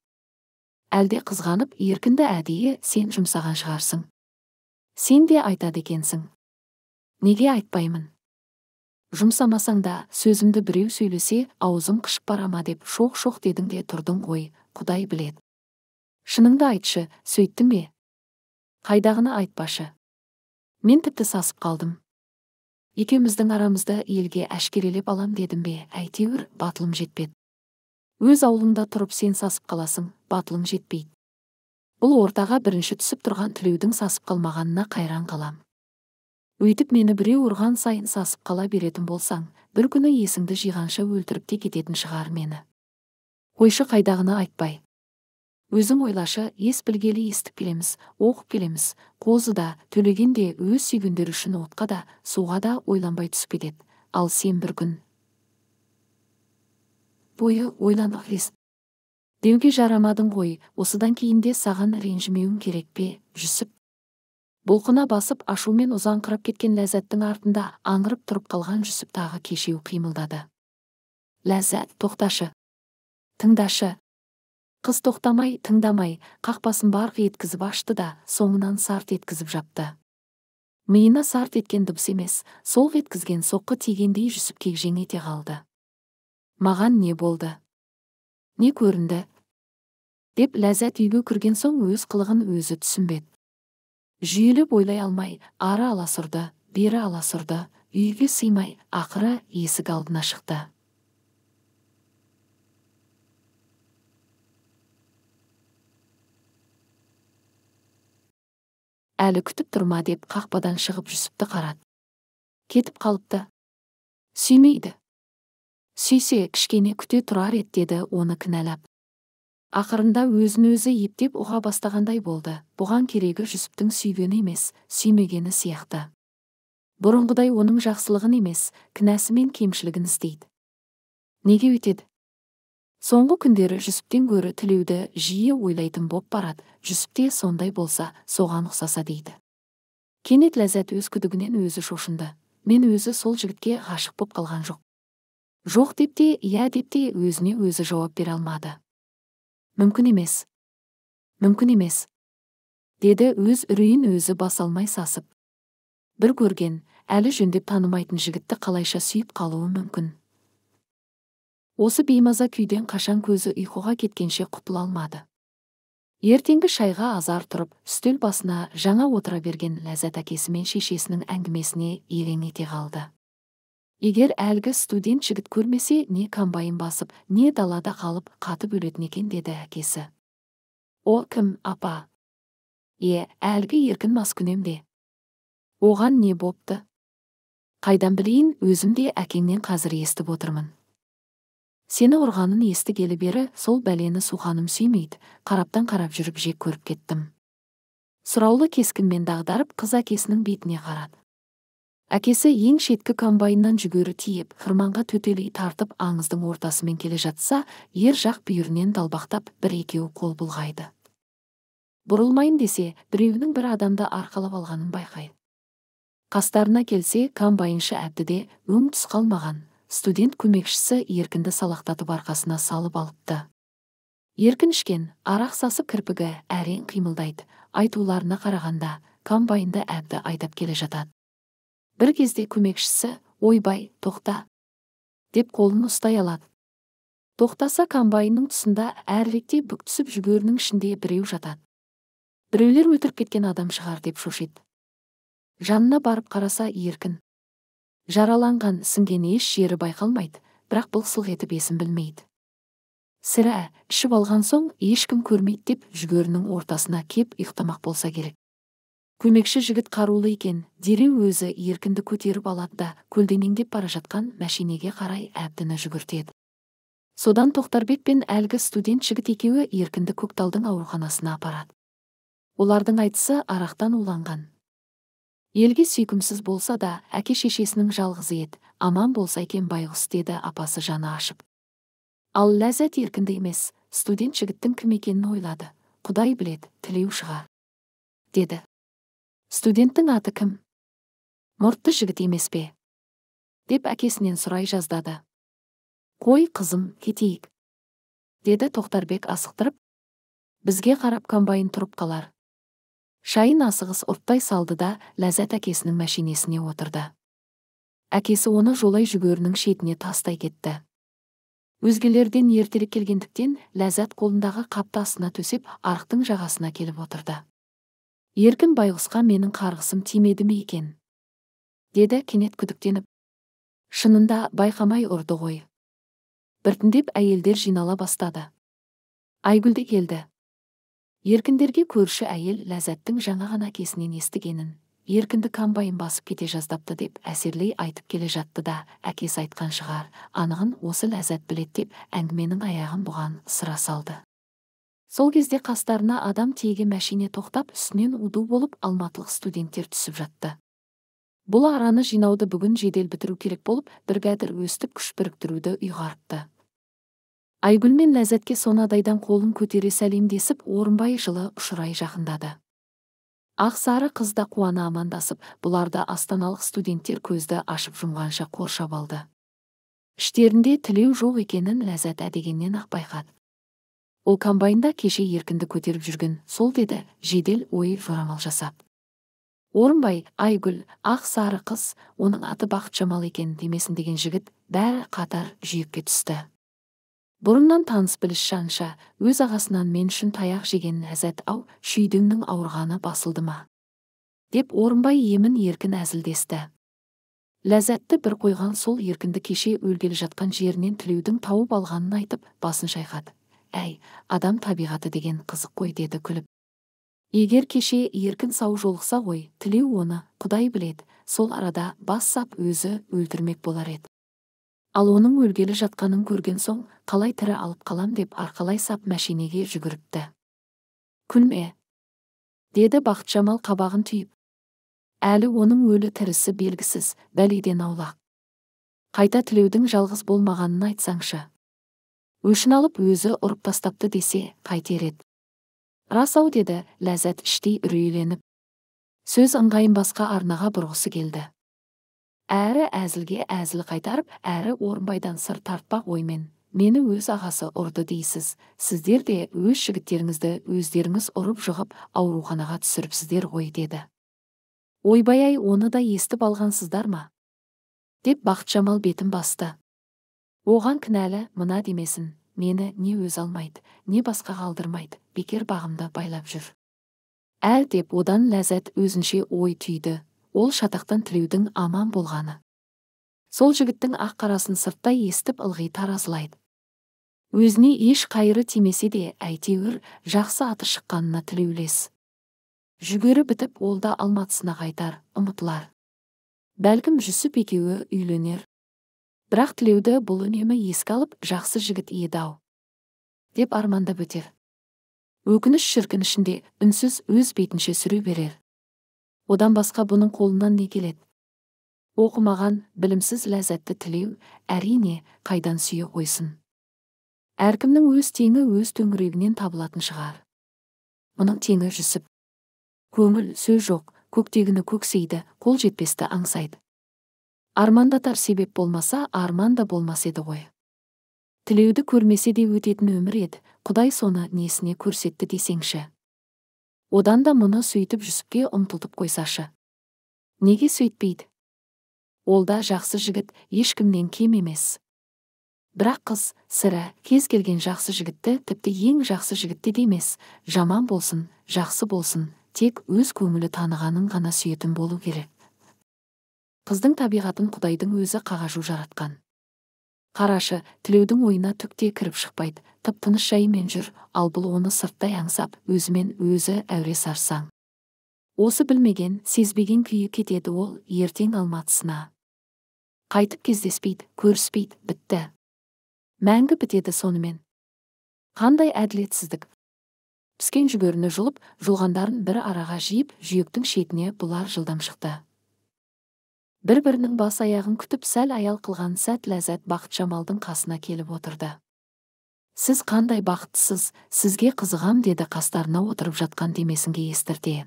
Әлде қызғанып еркінді әдейі сен жұмсаған шығарсың? Сен де айтады екенсің. Неге айтпаймын? Жұмсамасаң да сөзімді біреу сөйлесе аузым қышып бара ма деп шоқ шоқ дедің де тұрдың ғой құдай біледі шыныңды айтшы сөйттің бе? Қайдағыны айтпашы. Мен тіпті сасып қалдым. Екеуміздің арамызды елге әшкерелеп алам дедім бе әйтеуір батылым жетпеді. Өз аулыңда тұрып сен сасып қаласың батылың жетпейді. Бұл ортаға бірінші түсіп тұрған тілеудің сасып қалмағанына қайран қалам. Өйтіп мені біреу ұрған сайын сасып қала беретін болсаң бір күні есіңді жиғанша өлтіріп те кететін шығар мені. Қойшы қайдағыны айтпай өзің ойлашы ес білгелі естіп келеміз оқып келеміз. Қозы да төлеген де өз сүйгендері үшін отқа да суға да ойланбай түсіп кетеді. Ал сен бір күн бойы ойланып деуге жарамадың ғой осыдан кейін де саған ренжімеуің керек пе? Жүсіп. Бұлқына басып ашумен ұзаңқырап кеткен ләззаттың артында аңырып тұрып қалған жүсіп тағы кешеу қимылдады. Ләззат тоқташы. Тыңдашы. Қыз тоқтамай тыңдамай қақпасын барқ еткізіп ашты да соңынан сарт еткізіп жапты. Миына сарт еткен дыбыс емес солқ еткізген соққы тигендей жүсіп кегжең ете қалды. Маған не болды? Не көрінді? Деп ләззат үйге кірген соң өз қылығын өзі түсінбеді. Жүйелеп ойлай алмай ары аласұрды бері аласұрды үйге сыймай ақыры есік алдына шықты. Әлі күтіп тұрма деп қақпадан шығып жүсіпті қарады. Кетіп қалыпты. Сүймейді. Сүйсе кішкене күте тұрар еді деді оны кінәлап. Ақырында өзін өзі ептеп ұға бастағандай болды. Бұған керегі жүсіптің сүйгені емес сүймегені сияқты. Бұрынғыдай оның жақсылығын емес кінәсі мен кемшілігін іздейді неге өйтеді? Соңғы күндері жүсіптен гөрі тілеуді жиі ойлайтын боп барады. Жүсіп те сондай болса соған ұқсаса дейді. Кенет ләззат өз күдігінен өзі шошынды. Мен өзі сол жігітке ғашық боп қалған жоқ. Жоқ деп те иә деп те өзіне өзі жауап бере алмады. Мүмкін емес. Мүмкін емес деді өз үрейін өзі баса алмай сасып. Бір көрген әлі жөндеп танымайтын жігітті қалайша сүйіп қалуы мүмкін. Осы беймаза күйден қашан көзі ұйқыға кеткенше құтыла алмады. Ертеңгі шайға азар тұрып үстел басына жаңа отыра берген ләззат әкесі мен шешесінің әңгімесіне елең ете қалды. Егер әлгі студент жігіт көрмесе не комбайн басып не далада қалып қатып өлетін екен деді әкесі. О кім апа? Е әлгі еркін маскүнем де оған не бопты? Қайдан білейін өзім де әкеңнен қазір естіп отырмын сені ұрғанын естігелі бері сол бәлені суғаным сүймейді қараптан қарап жүріп жек көріп кеттім. Сұраулы кескінмен дағдарып қыз әкесінің бетіне қарады. Әкесі ең шеткі комбайннан жүгері тиіп қырманға төтелей тартып аңыздың ортасымен келе жатса ер жақ бүйірінен далбақтап бір екеуі қол бұлғайды. Бұрылмайын десе біреуінің бір адамды арқалап алғанын байқайды. Қастарына келсе комбайншы әбді де өң түс қалмаған. Студент көмекшісі еркінді салақтатып арқасына салып алыпты. Еркін ішкен арақ сасып кірпігі әрең қимылдайды. Айтуларына қарағанда комбайнды әбді айдап келе жатады. Бір кезде көмекшісі ойбай тоқта деп қолын ұстай алады. Тоқтаса комбайнның тұсында әріректе бүк түсіп жүгерінің ішінде біреу жатады. Біреулер өлтіріп кеткен адам шығар деп шошиды. Жанына барып қараса еркін жараланған сіңген еш жері байқалмайды бірақ былқ етіп есін білмейді. Сірә ішіп алған соң ешкім көрмейді деп жүгерінің ортасына кеп ұйықтамақ болса керек. Көмекші жігіт қарулы екен дереу өзі еркінді көтеріп алады да көлденеңдеп бара жатқан мәшинеге қарай әбдіні жүгіртеді. Содан тоқтарбек пен әлгі студент жігіт екеуі еркінді көкталдың ауруханасына апарады. Олардың айтысы арақтан уланған. Елге сүйкімсіз болса да әке шешесінің жалғызы еді аман болса екен байғұс деді апасы жаны ашып. Ал ләззат еркінді емес студент жігіттің кім екенін ойлады. Құдай біледі тілеу шығар деді. Студенттің аты кім? Мұртты жігіт емес пе? Деп әкесінен сұрай жаздады. Қой қызым кетейік деді тоқтарбек асықтырып. Бізге қарап комбайн тұрып қалар. Шайын асығыс ұрттай салды да ләззат әкесінің мәшинесіне отырды. Әкесі оны жолай жүгерінің шетіне тастай кетті. Өзгелерден ертерек келгендіктен ләззат қолындағы қапты астына төсеп арықтың жағасына келіп отырды. Еркін байғұсқа менің қарғысым тимеді ме екен? деді кенет күдіктеніп. Шынында байқамай ұрды ғой біртіндеп әйелдер жинала бастады. Айгүл де келді. Еркіндерге көрші әйел ләззаттың жаңа ғана әкесінен естігенін еркінді комбайн басып кете жаздапты деп әсерлей айтып келе жатты да әкесі айтқан шығар анығын осы ләззат білет деп әңгіменің аяғын бұған сыра салды. Сол кезде қастарына адам тиеген мәшине тоқтап үстінен уду болып алматылық студенттер түсіп жатты. Бұл араны жинауды бүгін жедел бітіру керек болып біргәдір өстіп күш біріктіруді ұйғарыпты. Айгүл мен ләззатке сонадайдан қолын көтере сәлемдесіп орынбай жылы ұшырай жақындады. Ақ сары қыз да қуана амандасып бұларды астаналық студенттер көзді ашып жұмғанша қоршап алды. Іштерінде тілеу жоқ екенін ләззат әдегеннен ақ байқады. Ол комбайнда кеше еркінді көтеріп жүрген сол деді жедел ой жорамал жасап. Орынбай айгүл ақ сары қыз оның аты бақытжамал екен демесін деген жігіт бәрі қатар жүйекке түсті. Бұрыннан таныс біліс жанша өз ағасынан мен үшін таяқ жеген ләззат ау шүйдіңнің ауырғаны басылды ма? деп орынбай емін еркін әзілдесті. Ләззатты бір қойған сол еркінді кеше өлгелі жатқан жерінен тілеудің тауып алғанын айтып басын шайқады. Әй адам табиғаты деген қызық қой деді күліп. Егер кеше еркін сау жолықса ғой тілеу оны құдай біледі сол арада бас сап өзі өлтірмек болар еді ал оның өлгелі жатқанын көрген соң қалай тірі алып қалам деп арқалай сап мәшинеге жүгіріпті. Күлме деді бақытжамал қабағын түйіп. Әлі оның өлі тірісі белгісіз бәледен аулақ. Қайта тілеудің жалғыз болмағанын айтсаңшы. Өшін алып өзі ұрып тастапты десе қайтер еді рас ау деді ләззат іштей үрейленіп. Сөз ыңғайын басқа арнаға бұрғысы келді. Әрі әзілге әзіл қайтарып әрі орынбайдан сыр тартпақ оймен. Мені өз ағасы ұрды дейсіз. Сіздер де өз жігіттеріңізді өздеріңіз ұрып жығып ауруханаға түсіріпсіздер ғой деді. Ойбай ай оны да естіп алғансыздар ма? Деп бақытжамал бетін басты. Оған кінәлі мына демесін. Мені не өз алмайды не басқа қалдырмайды. Бекер бағымды байлап жүр. Әр деп одан ләззат өзінше ой түйді. Ол шатақтан тілеудің аман болғаны. Сол жігіттің ақ қарасын сырттай естіп ылғи таразылайды. Өзіне еш қайыры тимесе де әйтеуір жақсы аты шыққанына тілеулес. Жүгері бітіп ол да алматысына қайтар ұмытылар. Бәлкім жүсіп екеуі үйленер. Бірақ тілеуді бұл үнемі еске алып жақсы жігіт еді ау. Деп армандап өтер. Өкініш шіркін ішінде үнсіз өз бетінше сүре берер. Одан басқа бұның қолынан не келеді? Оқымаған білімсіз ләззатты тілеу әрине қайдан сүйе қойсын? Әркімнің өз теңі өз төңірегінен табылатын шығар. Мұның теңі жүсіп. Көңіл сөз жоқ көктегіні көксейді қол жетпесті аңсайды. Армандатар себеп болмаса арман да болмас еді ғой. Тілеуді көрмесе де өтетін өмір еді құдай соны несіне көрсетті десеңші. Одан да мұны сөйтіп жүсіпке ұмтылтып қойсашы. Неге сөйтпейді? Ол да жақсы жігіт ешкімнен кем емес. Бірақ қыз сірә кез келген жақсы жігітті тіпті ең жақсы жігітті де емес жаман болсын жақсы болсын тек өз көңілі танығанын ғана сүйетін болу керек. Қыздың табиғатын құдайдың өзі қағажу жаратқан. Қарашы тілеудің ойына түк те кіріп шықпайды. Тып тыныш жайымен жүр. Ал бұл оны сырттай аңсап өзімен өзі әуре сарсаң. Осы білмеген сезбеген күйі кетеді ол ертең алматысына. Қайтып кездеспейді көріспейді бітті. Мәңгі бітеді сонымен. Қандай әділетсіздік. Піскен жүгеріні жұлып жұлғандарын бір араға жиып жүйектің шетіне бұлар жылдам шықты. Бір бірінің бас аяғын күтіп сәл аял қылған сәт ләззат бақытжамалдың қасына келіп отырды. Сіз қандай бақыттысыз сізге қызығам деді қастарына отырып жатқан демесінге естірте.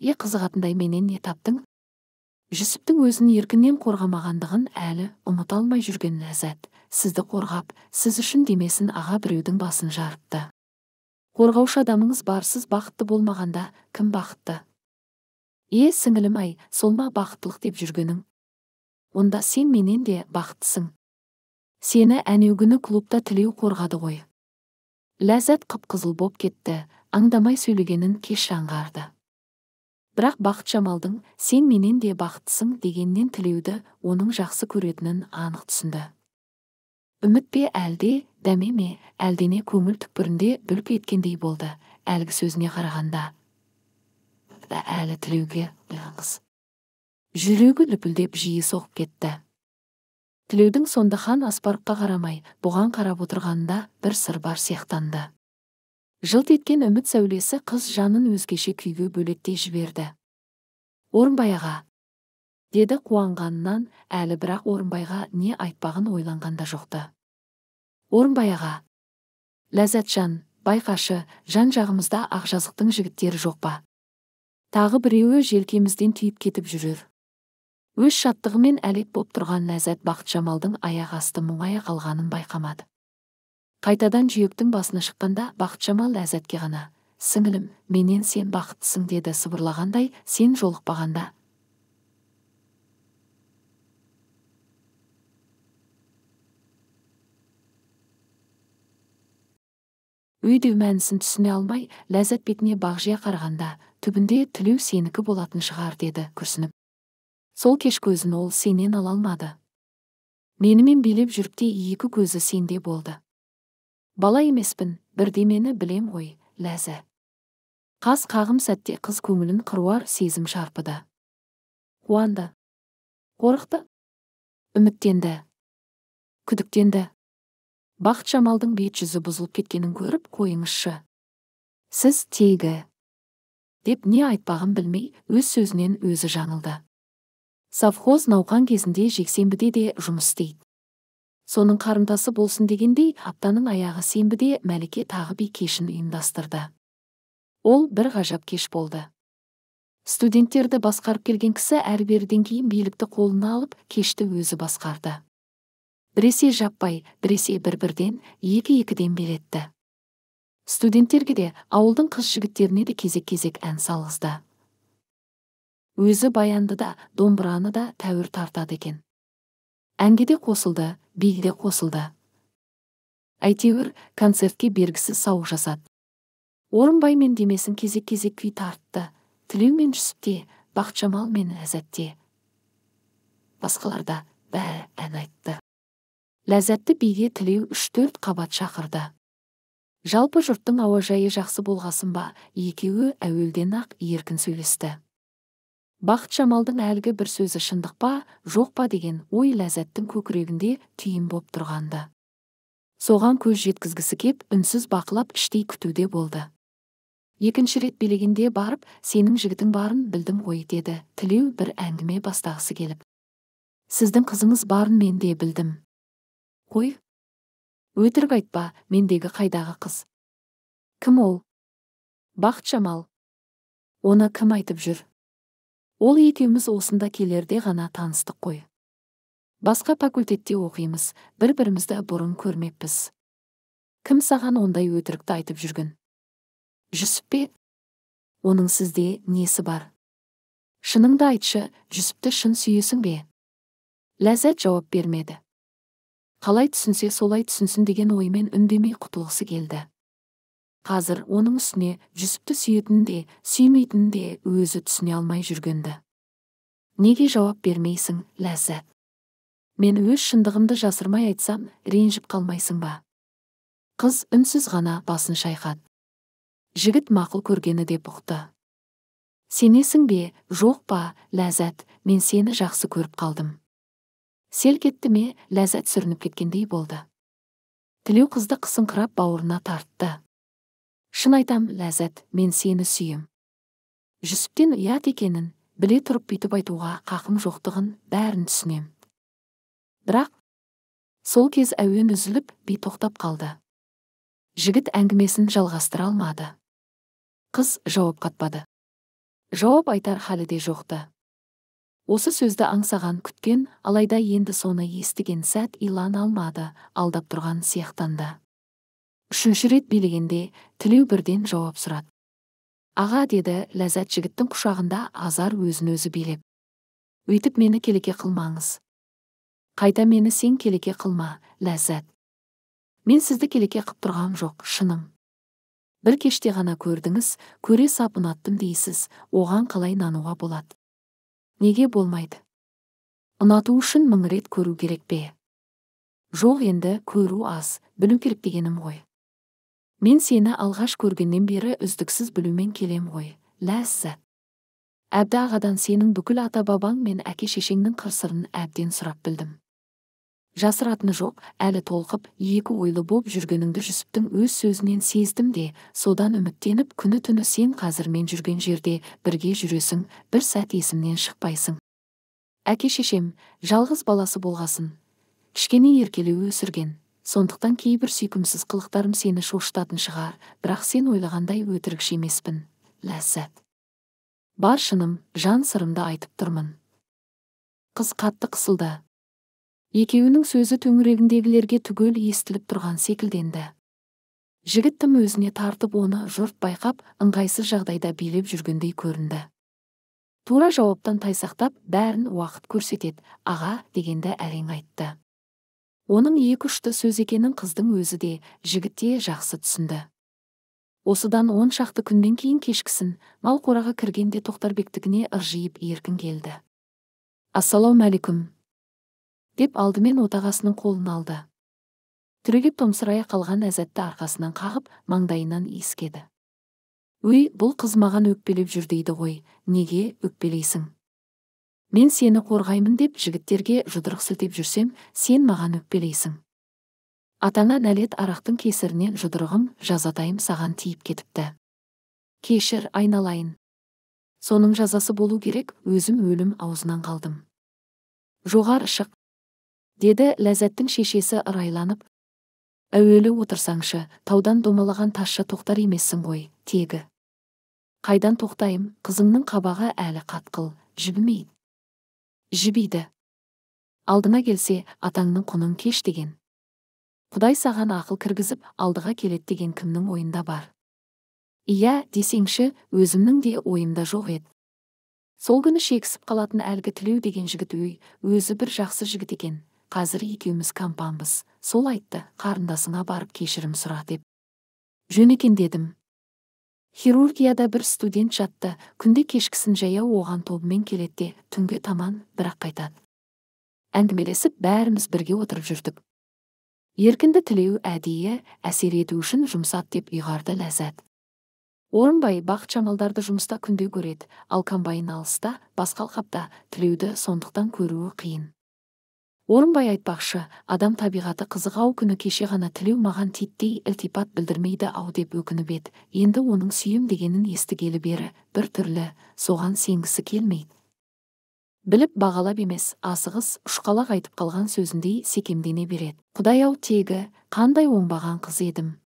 Е қызығатындай менен не таптың? Жүсіптің өзін еркінен қорғамағандығын әлі ұмыта алмай жүрген ләззат. Сізді қорғап сіз үшін демесін аға біреудің басын жарыпты. Қорғаушы адамыңыз барсыз бақытты болмағанда кім бақытты? Е сіңілім ай сол ма бақыттылық деп жүргенің онда сен менен де бақыттысың. Сені әнеугүні клубта тілеу қорғады ғой. Ләззат қып қызыл боп кетті аңдамай сөйлегенін кеш аңғарды. Бірақ бақыт жамалдың сен менен де бақыттысың дегеннен тілеуді оның жақсы көретінін анық түсінді. Үміт пе әлде дәме ме әлдене көңіл түкпірінде бүлк еткендей болды әлгі сөзіне қарағанда. да әлі қыз жүрегі лүпілдеп жиі соғып кетті тілеудің сонда хан аспарыққа қарамай бұған қарап отырғанында бір сыр бар сияқтанды жылт еткен үміт сәулесі қыз жанын өзгеше күйге бөлеттей жіберді орынбай аға деді қуанғанынан әлі бірақ орынбайға не айтпағын ойланған да жоқты орынбай аға ләззатжан байқашы жан жағымызда ақжазықтың жігіттері жоқ па тағы біреуі желкемізден түйіп кетіп жүрер. Өз шаттығымен әлек боп тұрған ләззат бақытжамалдың аяқ асты мұңая қалғанын байқамады. Қайтадан жүйектің басына шыққанда бақытжамал ләззатке ғана сіңілім менен сен бақыттысың деді сыбырлағандай сен жолықпағанда үй мәнісін түсіне алмай ләззат бетіне бағжия қарағанда түбінде тілеу сенікі болатын шығар деді күрсініп. Сол кеш көзін ол сенен ала алмады. Менімен билеп жүріп те екі көзі сенде болды. Бала емеспін бірдемені білем ғой ләзі. Қас қағым сәтте қыз көңілін қыруар сезім шарпыды. Қуанды. Қорықты. Үміттенді. Күдіктенді. Бақыт жамалдың бет жүзі бұзылып кеткенін көріп қойыңызшы. Сіз тегі. Деп не айтпағын білмей өз сөзінен өзі жаңылды. Совхоз науқан кезінде жексенбіде де жұмыс істейді. Соның қарымтасы болсын дегендей аптаның аяғы сенбіде мәлике тағы би кешін ұйымдастырды. Ол бір ғажап кеш болды. Студенттерді басқарып келген кісі әрберіден кейін билікті қолына алып кешті өзі басқарды. Біресе жаппай біресе бір бірден екі екіден беретті. Студенттерге де ауылдың қыз жігіттеріне де кезек кезек ән салғызды. Өзі баянды да домбыраны да тәуір тартады екен. Әнге де қосылды биге де қосылды. Әйтеуір концертке бергісіз сауық жасады. Орынбай мен демесін кезек кезек күй тартты. Тілеу мен жүсіп те бақытжамал мен ләззат те басқалар да бәрі ән айтты. Ләззатты биге тілеу үш төрт қабат шақырды. Жалпы жұрттың ауажайы жақсы болғасын ба? Екеуі әуелден ақ еркін сөйлесті. Бақыт жамалдың әлгі бір сөзі шындық па жоқ па деген ой ләззаттың көкірегінде түйін боп тұрғанды. Соған көз жеткізгісі кеп үнсіз бақылап іштей күтуде болды. Екінші рет билегенде барып сенің жігітің барын білдім ғой деді. Тілеу бір әңгіме бастағысы келіп. Сіздің қызыңыз барын мен де білдім қой өтірік айтпа мендегі қайдағы қыз. Кім ол? Бақыт жамал. Оны кім айтып жүр? Ол екеуміз осында келерде ғана таныстық қой. Басқа факультетте оқимыз бір бірімізді бұрын көрмеппіз. Кім саған ондай өтірікті айтып жүрген жүсіп пе? Оның сізде несі бар? Шыныңды айтшы жүсіпті шын сүйесің бе? Ләззат жауап бермеді. Қалай түсінсе солай түсінсін деген оймен үндемей құтылғысы келді. Қазір оның үстіне жүсіпті сүйетінін де сүймейтінін де өзі түсіне алмай жүргенді. Неге жауап бермейсің ләззат мен өз шындығымды жасырмай айтсам ренжіп қалмайсың ба? Қыз үнсіз ғана басын шайқады. Жігіт мақұл көргені деп ұқты сенесің бе жоқ па ләззат мен сені жақсы көріп қалдым. Селк етті ме ләззат сүрініп кеткендей болды. Тілеу қызды қысыңқырап бауырына тартты. Шын айтам ләззат мен сені сүйем. Жүсіптен ұят екенін біле тұрып бүйтіп айтуға қақым жоқтығын бәрін түсінем. Бірақ сол кез әуен үзіліп би тоқтап қалды. Жігіт әңгімесін жалғастыра алмады. Қыз жауап қатпады. Жауап айтар халі де жоқты. Осы сөзді аңсаған күткен алайда енді соны естіген сәт илана алмады алдап тұрған сияқтанды. Үшінші рет билегенде тілеу бірден жауап сұрады. Аға деді ләззат жігіттің құшағында азар өзін өзі билеп. Өйтіп мені келеке қылмаңыз қайта мені сен келеке қылма ләззат. Мен сізді келеке қып тұрғам жоқ шыным. Бір кеште ғана көрдіңіз көре сап ұнаттым дейсіз оған қалай нануға болады. Неге болмайды? Ұнату үшін мың рет көру керек пе? Жоқ енді көру аз білу керек дегенім ғой. Мен сені алғаш көргеннен бері үздіксіз білумен келем ғой ләззат әбді ағадан сенің бүкіл ата бабаң мен әке шешеңнің қыр сырын әбден сұрап білдім. Жасыратыны жоқ әлі толқып екі ойлы боп жүргеніңді жүсіптің өз сөзінен сездім де содан үміттеніп күні түні сен қазір мен жүрген жерде бірге жүресің бір сәт есімнен шықпайсың. Әке шешем жалғыз баласы болғасын. Кішкене еркелеу өсірген. Сондықтан кейбір сүйкімсіз қылықтарым сені шошытатын шығар бірақ сен ойлағандай өтірікші емеспін. Ләззат. Бар шыным жан сырымды айтып тұрмын. Қыз қатты қысылды. Екеуінің сөзі төңірегіндегілерге түгел естіліп тұрған секілденді. Жігіт тым өзіне тартып оны жұрт байқап ыңғайсыз жағдайда билеп жүргендей көрінді. Тура жауаптан тайсақтап бәрін уақыт көрсетеді аға дегенді әрең айтты. Оның екі ұшты сөз екенін қыздың өзі де жігіт те жақсы түсінді. Осыдан он шақты күннен кейін кешкісін мал қораға кіргенде тоқтарбектікіне ыржиып еркін келді. Ассалаумағалейкум деп алдымен отағасының қолын алды. Түрегеп томсырая қалған әзәтті арқасынан қағып маңдайынан иіскеді. Өй бұл қыз маған өкпелеп жүр дейді ғой неге өкпелейсің? Мен сені қорғаймын деп жігіттерге жұдырық сілтеп жүрсем сен маған өкпелейсің атаңа нәлет арақтың кесірінен жұдырығым жазатайым саған тиіп кетіпті. Кешір айналайын. Соның жазасы болу керек өзім өлім аузынан қалдым жоғары шық деді ләззаттың шешесі ырайланып. Әуелі отырсаңшы таудан домалаған тасша тоқтар емессің ғой тегі. Қайдан тоқтайым? Қызыңның қабағы әлі қатқыл. Жібімейді жібиді алдыңа келсе атаңның құнын кеш деген құдай саған ақыл кіргізіп алдыға келет деген кімнің ойында бар? Иә десеңші өзімнің де ойымда жоқ еді сол күні шекісіп қалатын әлгі тілеу деген жігіт өй өзі бір жақсы жігіт екен қазір екеуміз компанбыз. Сол айтты қарындасыңа барып кешірім сұра деп. Жөн екен дедім. Хирургияда бір студент жатты. Күнде кешкісін жаяу оған тобымен келеді де түнге таман бірақ қайтады. Әңгімелесіп бәріміз бірге отырып жүрдік. Еркінді тілеу әдейі әсер ету үшін жұмсат деп ұйғарды ләззат. Орынбай бақыт жамалдарды жұмыста күнде көреді. Ал комбайн алыста басқа алқапта. Тілеуді сондықтан көруі қиын. Орынбай айтпақшы адам табиғаты қызық ау күні кеше ғана тілеу маған титтей ілтипат білдірмейді ау деп өкініп еді. Енді оның сүйем дегенін естігелі бері бір түрлі соған сенгісі келмейді. Біліп бағалап емес асығыс ұшқалақ айтып қалған сөзіндей секемдене береді. Құдай ау тегі қандай оңбаған қыз едім?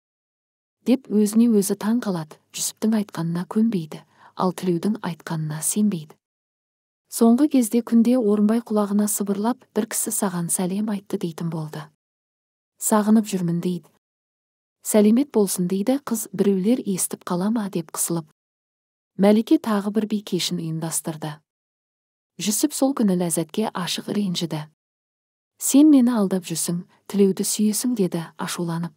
деп өзіне өзі таң қалады жүсіптің айтқанына көнбейді ал тілеудің айтқанына сенбейді. Соңғы кезде күнде орынбай құлағына сыбырлап бір кісі саған сәлем айтты дейтін болды. Сағынып жүрмін дейді. Сәлемет болсын дейді қыз біреулер естіп қала ма деп қысылып. Мәлике тағы бір би кешін ұйымдастырды. Жүсіп сол күні ләззатке ашық ренжіді. Сен мені алдап жүрсің тілеуді сүйесің деді ашуланып.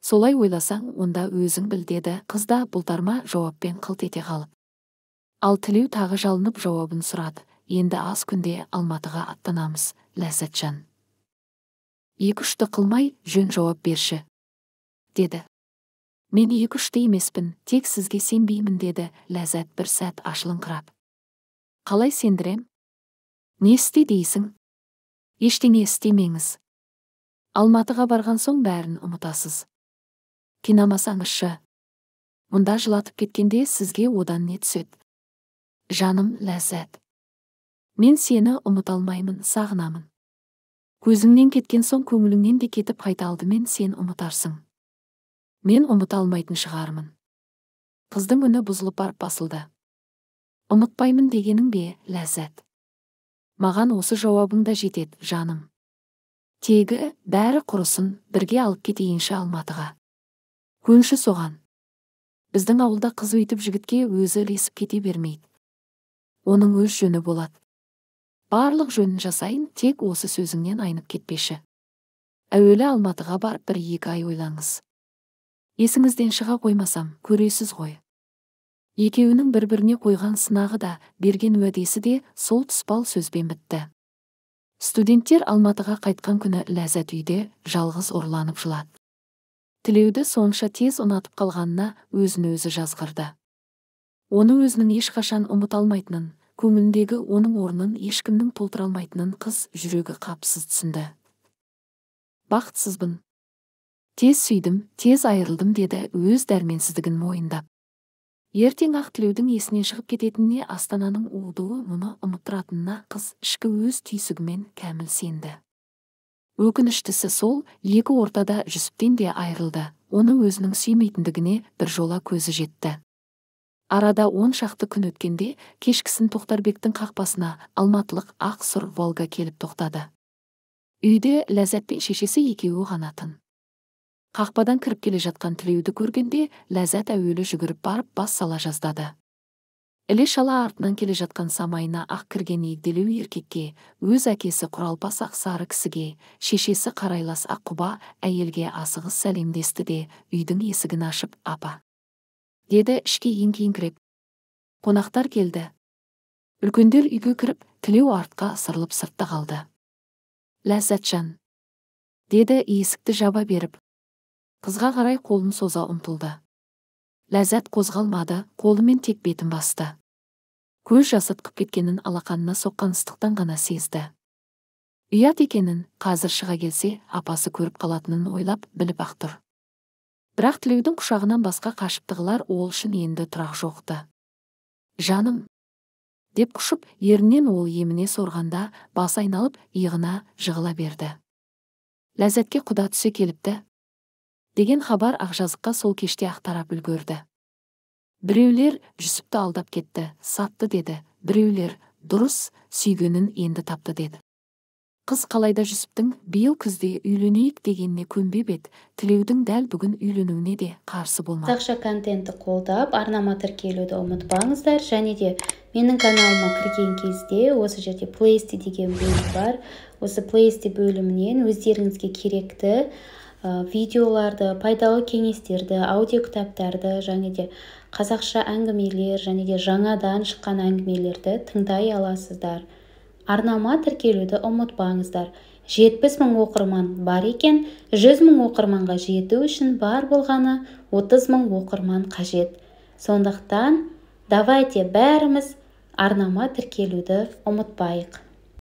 Солай ойласаң онда өзің біл деді. Қыз да бұлтарма жауаппен қылт ете қалып. Ал тілеу тағы жалынып жауабын сұрады. Енді аз күнде алматыға аттанамыз ләззатжан. Екі үшті қылмай жөн жауап берші деді. Мен екі үшті емеспін тек сізге сенбеймін деді ләззат бір сәт ашылыңқырап. Қалай сендірем? Не істе дейсің? Ештеңе істемеңіз. Алматыға барған соң бәрін ұмытасыз. Қинамасаңызшы. Мұнда жылатып кеткенде сізге одан не түседі? Жаным ләззат мен сені ұмыта алмаймын сағынамын. Көзіңнен кеткен соң көңіліңнен де кетіп қайта алдымен сен ұмытарсың. Мен ұмыта алмайтын шығармын. Қыздың үні бұзылып барып басылды. Ұмытпаймын дегенің бе ләззат маған осы жауабың да жетеді жаным. Тегі бәрі құрысын бірге алып кетейінші алматыға. Көнші соған. Біздің ауылда қыз өйтіп жігітке өзі ілесіп кете бермейді. Оның өз жөні болады. Барлық жөнін жасайын тек осы сөзіңнен айнып кетпеші. Әуелі алматыға барып бір екі ай ойлаңыз. Есіңізден шыға қоймасам көресіз ғой. Екеуінің бір біріне қойған сынағы да берген уәдесі де сол тұспал сөзбен бітті. Студенттер алматыға қайтқан күні ләззат үйде жалғыз ұрланып жылады. Тілеуді сонша тез ұнатып қалғанына өзін өзі жазғырды. Оны өзінің ешқашан ұмыта алмайтынын көңіліндегі оның орнын ешкімнің толтыра алмайтынын қыз жүрегі қапсыз түсінді. Бақытсызбын. Тез сүйдім тез айырылдым деді өз дәрменсіздігін мойындап. Ертең ақ тілеудің есінен шығып кететініне астананың уылдуы мұны ұмыттыратынына қыз ішкі өз түйсігімен кәміл сенді. Өкініштісі сол екі ортада жүсіптен де айырылды оны өзінің сүймейтіндігіне жола көзі жетті. Арада он шақты күн өткенде кешкісін тоқтарбектің қақпасына алматылық ақ сұр волга келіп тоқтады. Үйде ләззат пен шешесі екеуі ғана тын. Қақпадан кіріп келе жатқан тілеуді көргенде ләззат әуелі жүгіріп барып бас сала жаздады. Іле шала артынан келе жатқан самайына ақ кірген егделеу еркекке өз әкесі құралпас ақ сары кісіге шешесі қарайлас ақ құба әйелге асығыс сәлемдесті де үйдің есігін ашып апа деді ішке еңкейіңкіреп қонақтар келді. Үлкендер үйге кіріп тілеу артқа ысырылып сыртта қалды. Ләззатжан деді есікті жаба беріп. Қызға қарай қолын соза ұмтылды. Ләззат қозғалмады қолымен тек бетін басты. Көз жасы ытқып кеткенін алақанына соққан ыстықтан ғана сезді. Ұят екенін қазір шыға келсе апасы көріп қалатынын ойлап біліп ақ тұр бірақ тілеудің құшағынан басқа қашып тығылар ол үшін енді тұрақ жоқты. Жаным деп құшып ерінен ол еміне сорғанда басы айналып иығына жығыла берді. Ләззатке құда түсе келіпті деген хабар ақжазыққа сол кеште ақ тарап үлгерді. Біреулер жүсіпті алдап кетті сатты деді. Біреулер дұрыс сүйгенін енді тапты деді. Қыз қалайда жүсіптің биыл күзде үйленейік дегеніне көнбеп еді тілеудің дәл бүгін үйленуіне де қарсы болмады. Қазақша контентті қолдап арнама тіркелуді ұмытпаңыздар. Және де менің каналыма кірген кезде осы жерде плейсте деген бөлім бар. Осы плейсте бөлімінен өздеріңізге керекті видеоларды пайдалы кеңестерді аудиокітаптарды және де қазақша әңгімелер және де жаңадан шыққан әңгімелерді тыңдай аласыздар. Арнама тіркелуді ұмытпаңыздар. Жетпіс мың оқырман бар екен жүз мың оқырманға жету үшін бар болғаны отыз мың оқырман қажет. Сондықтан давайте бәріміз арнама тіркелуді ұмытпайық.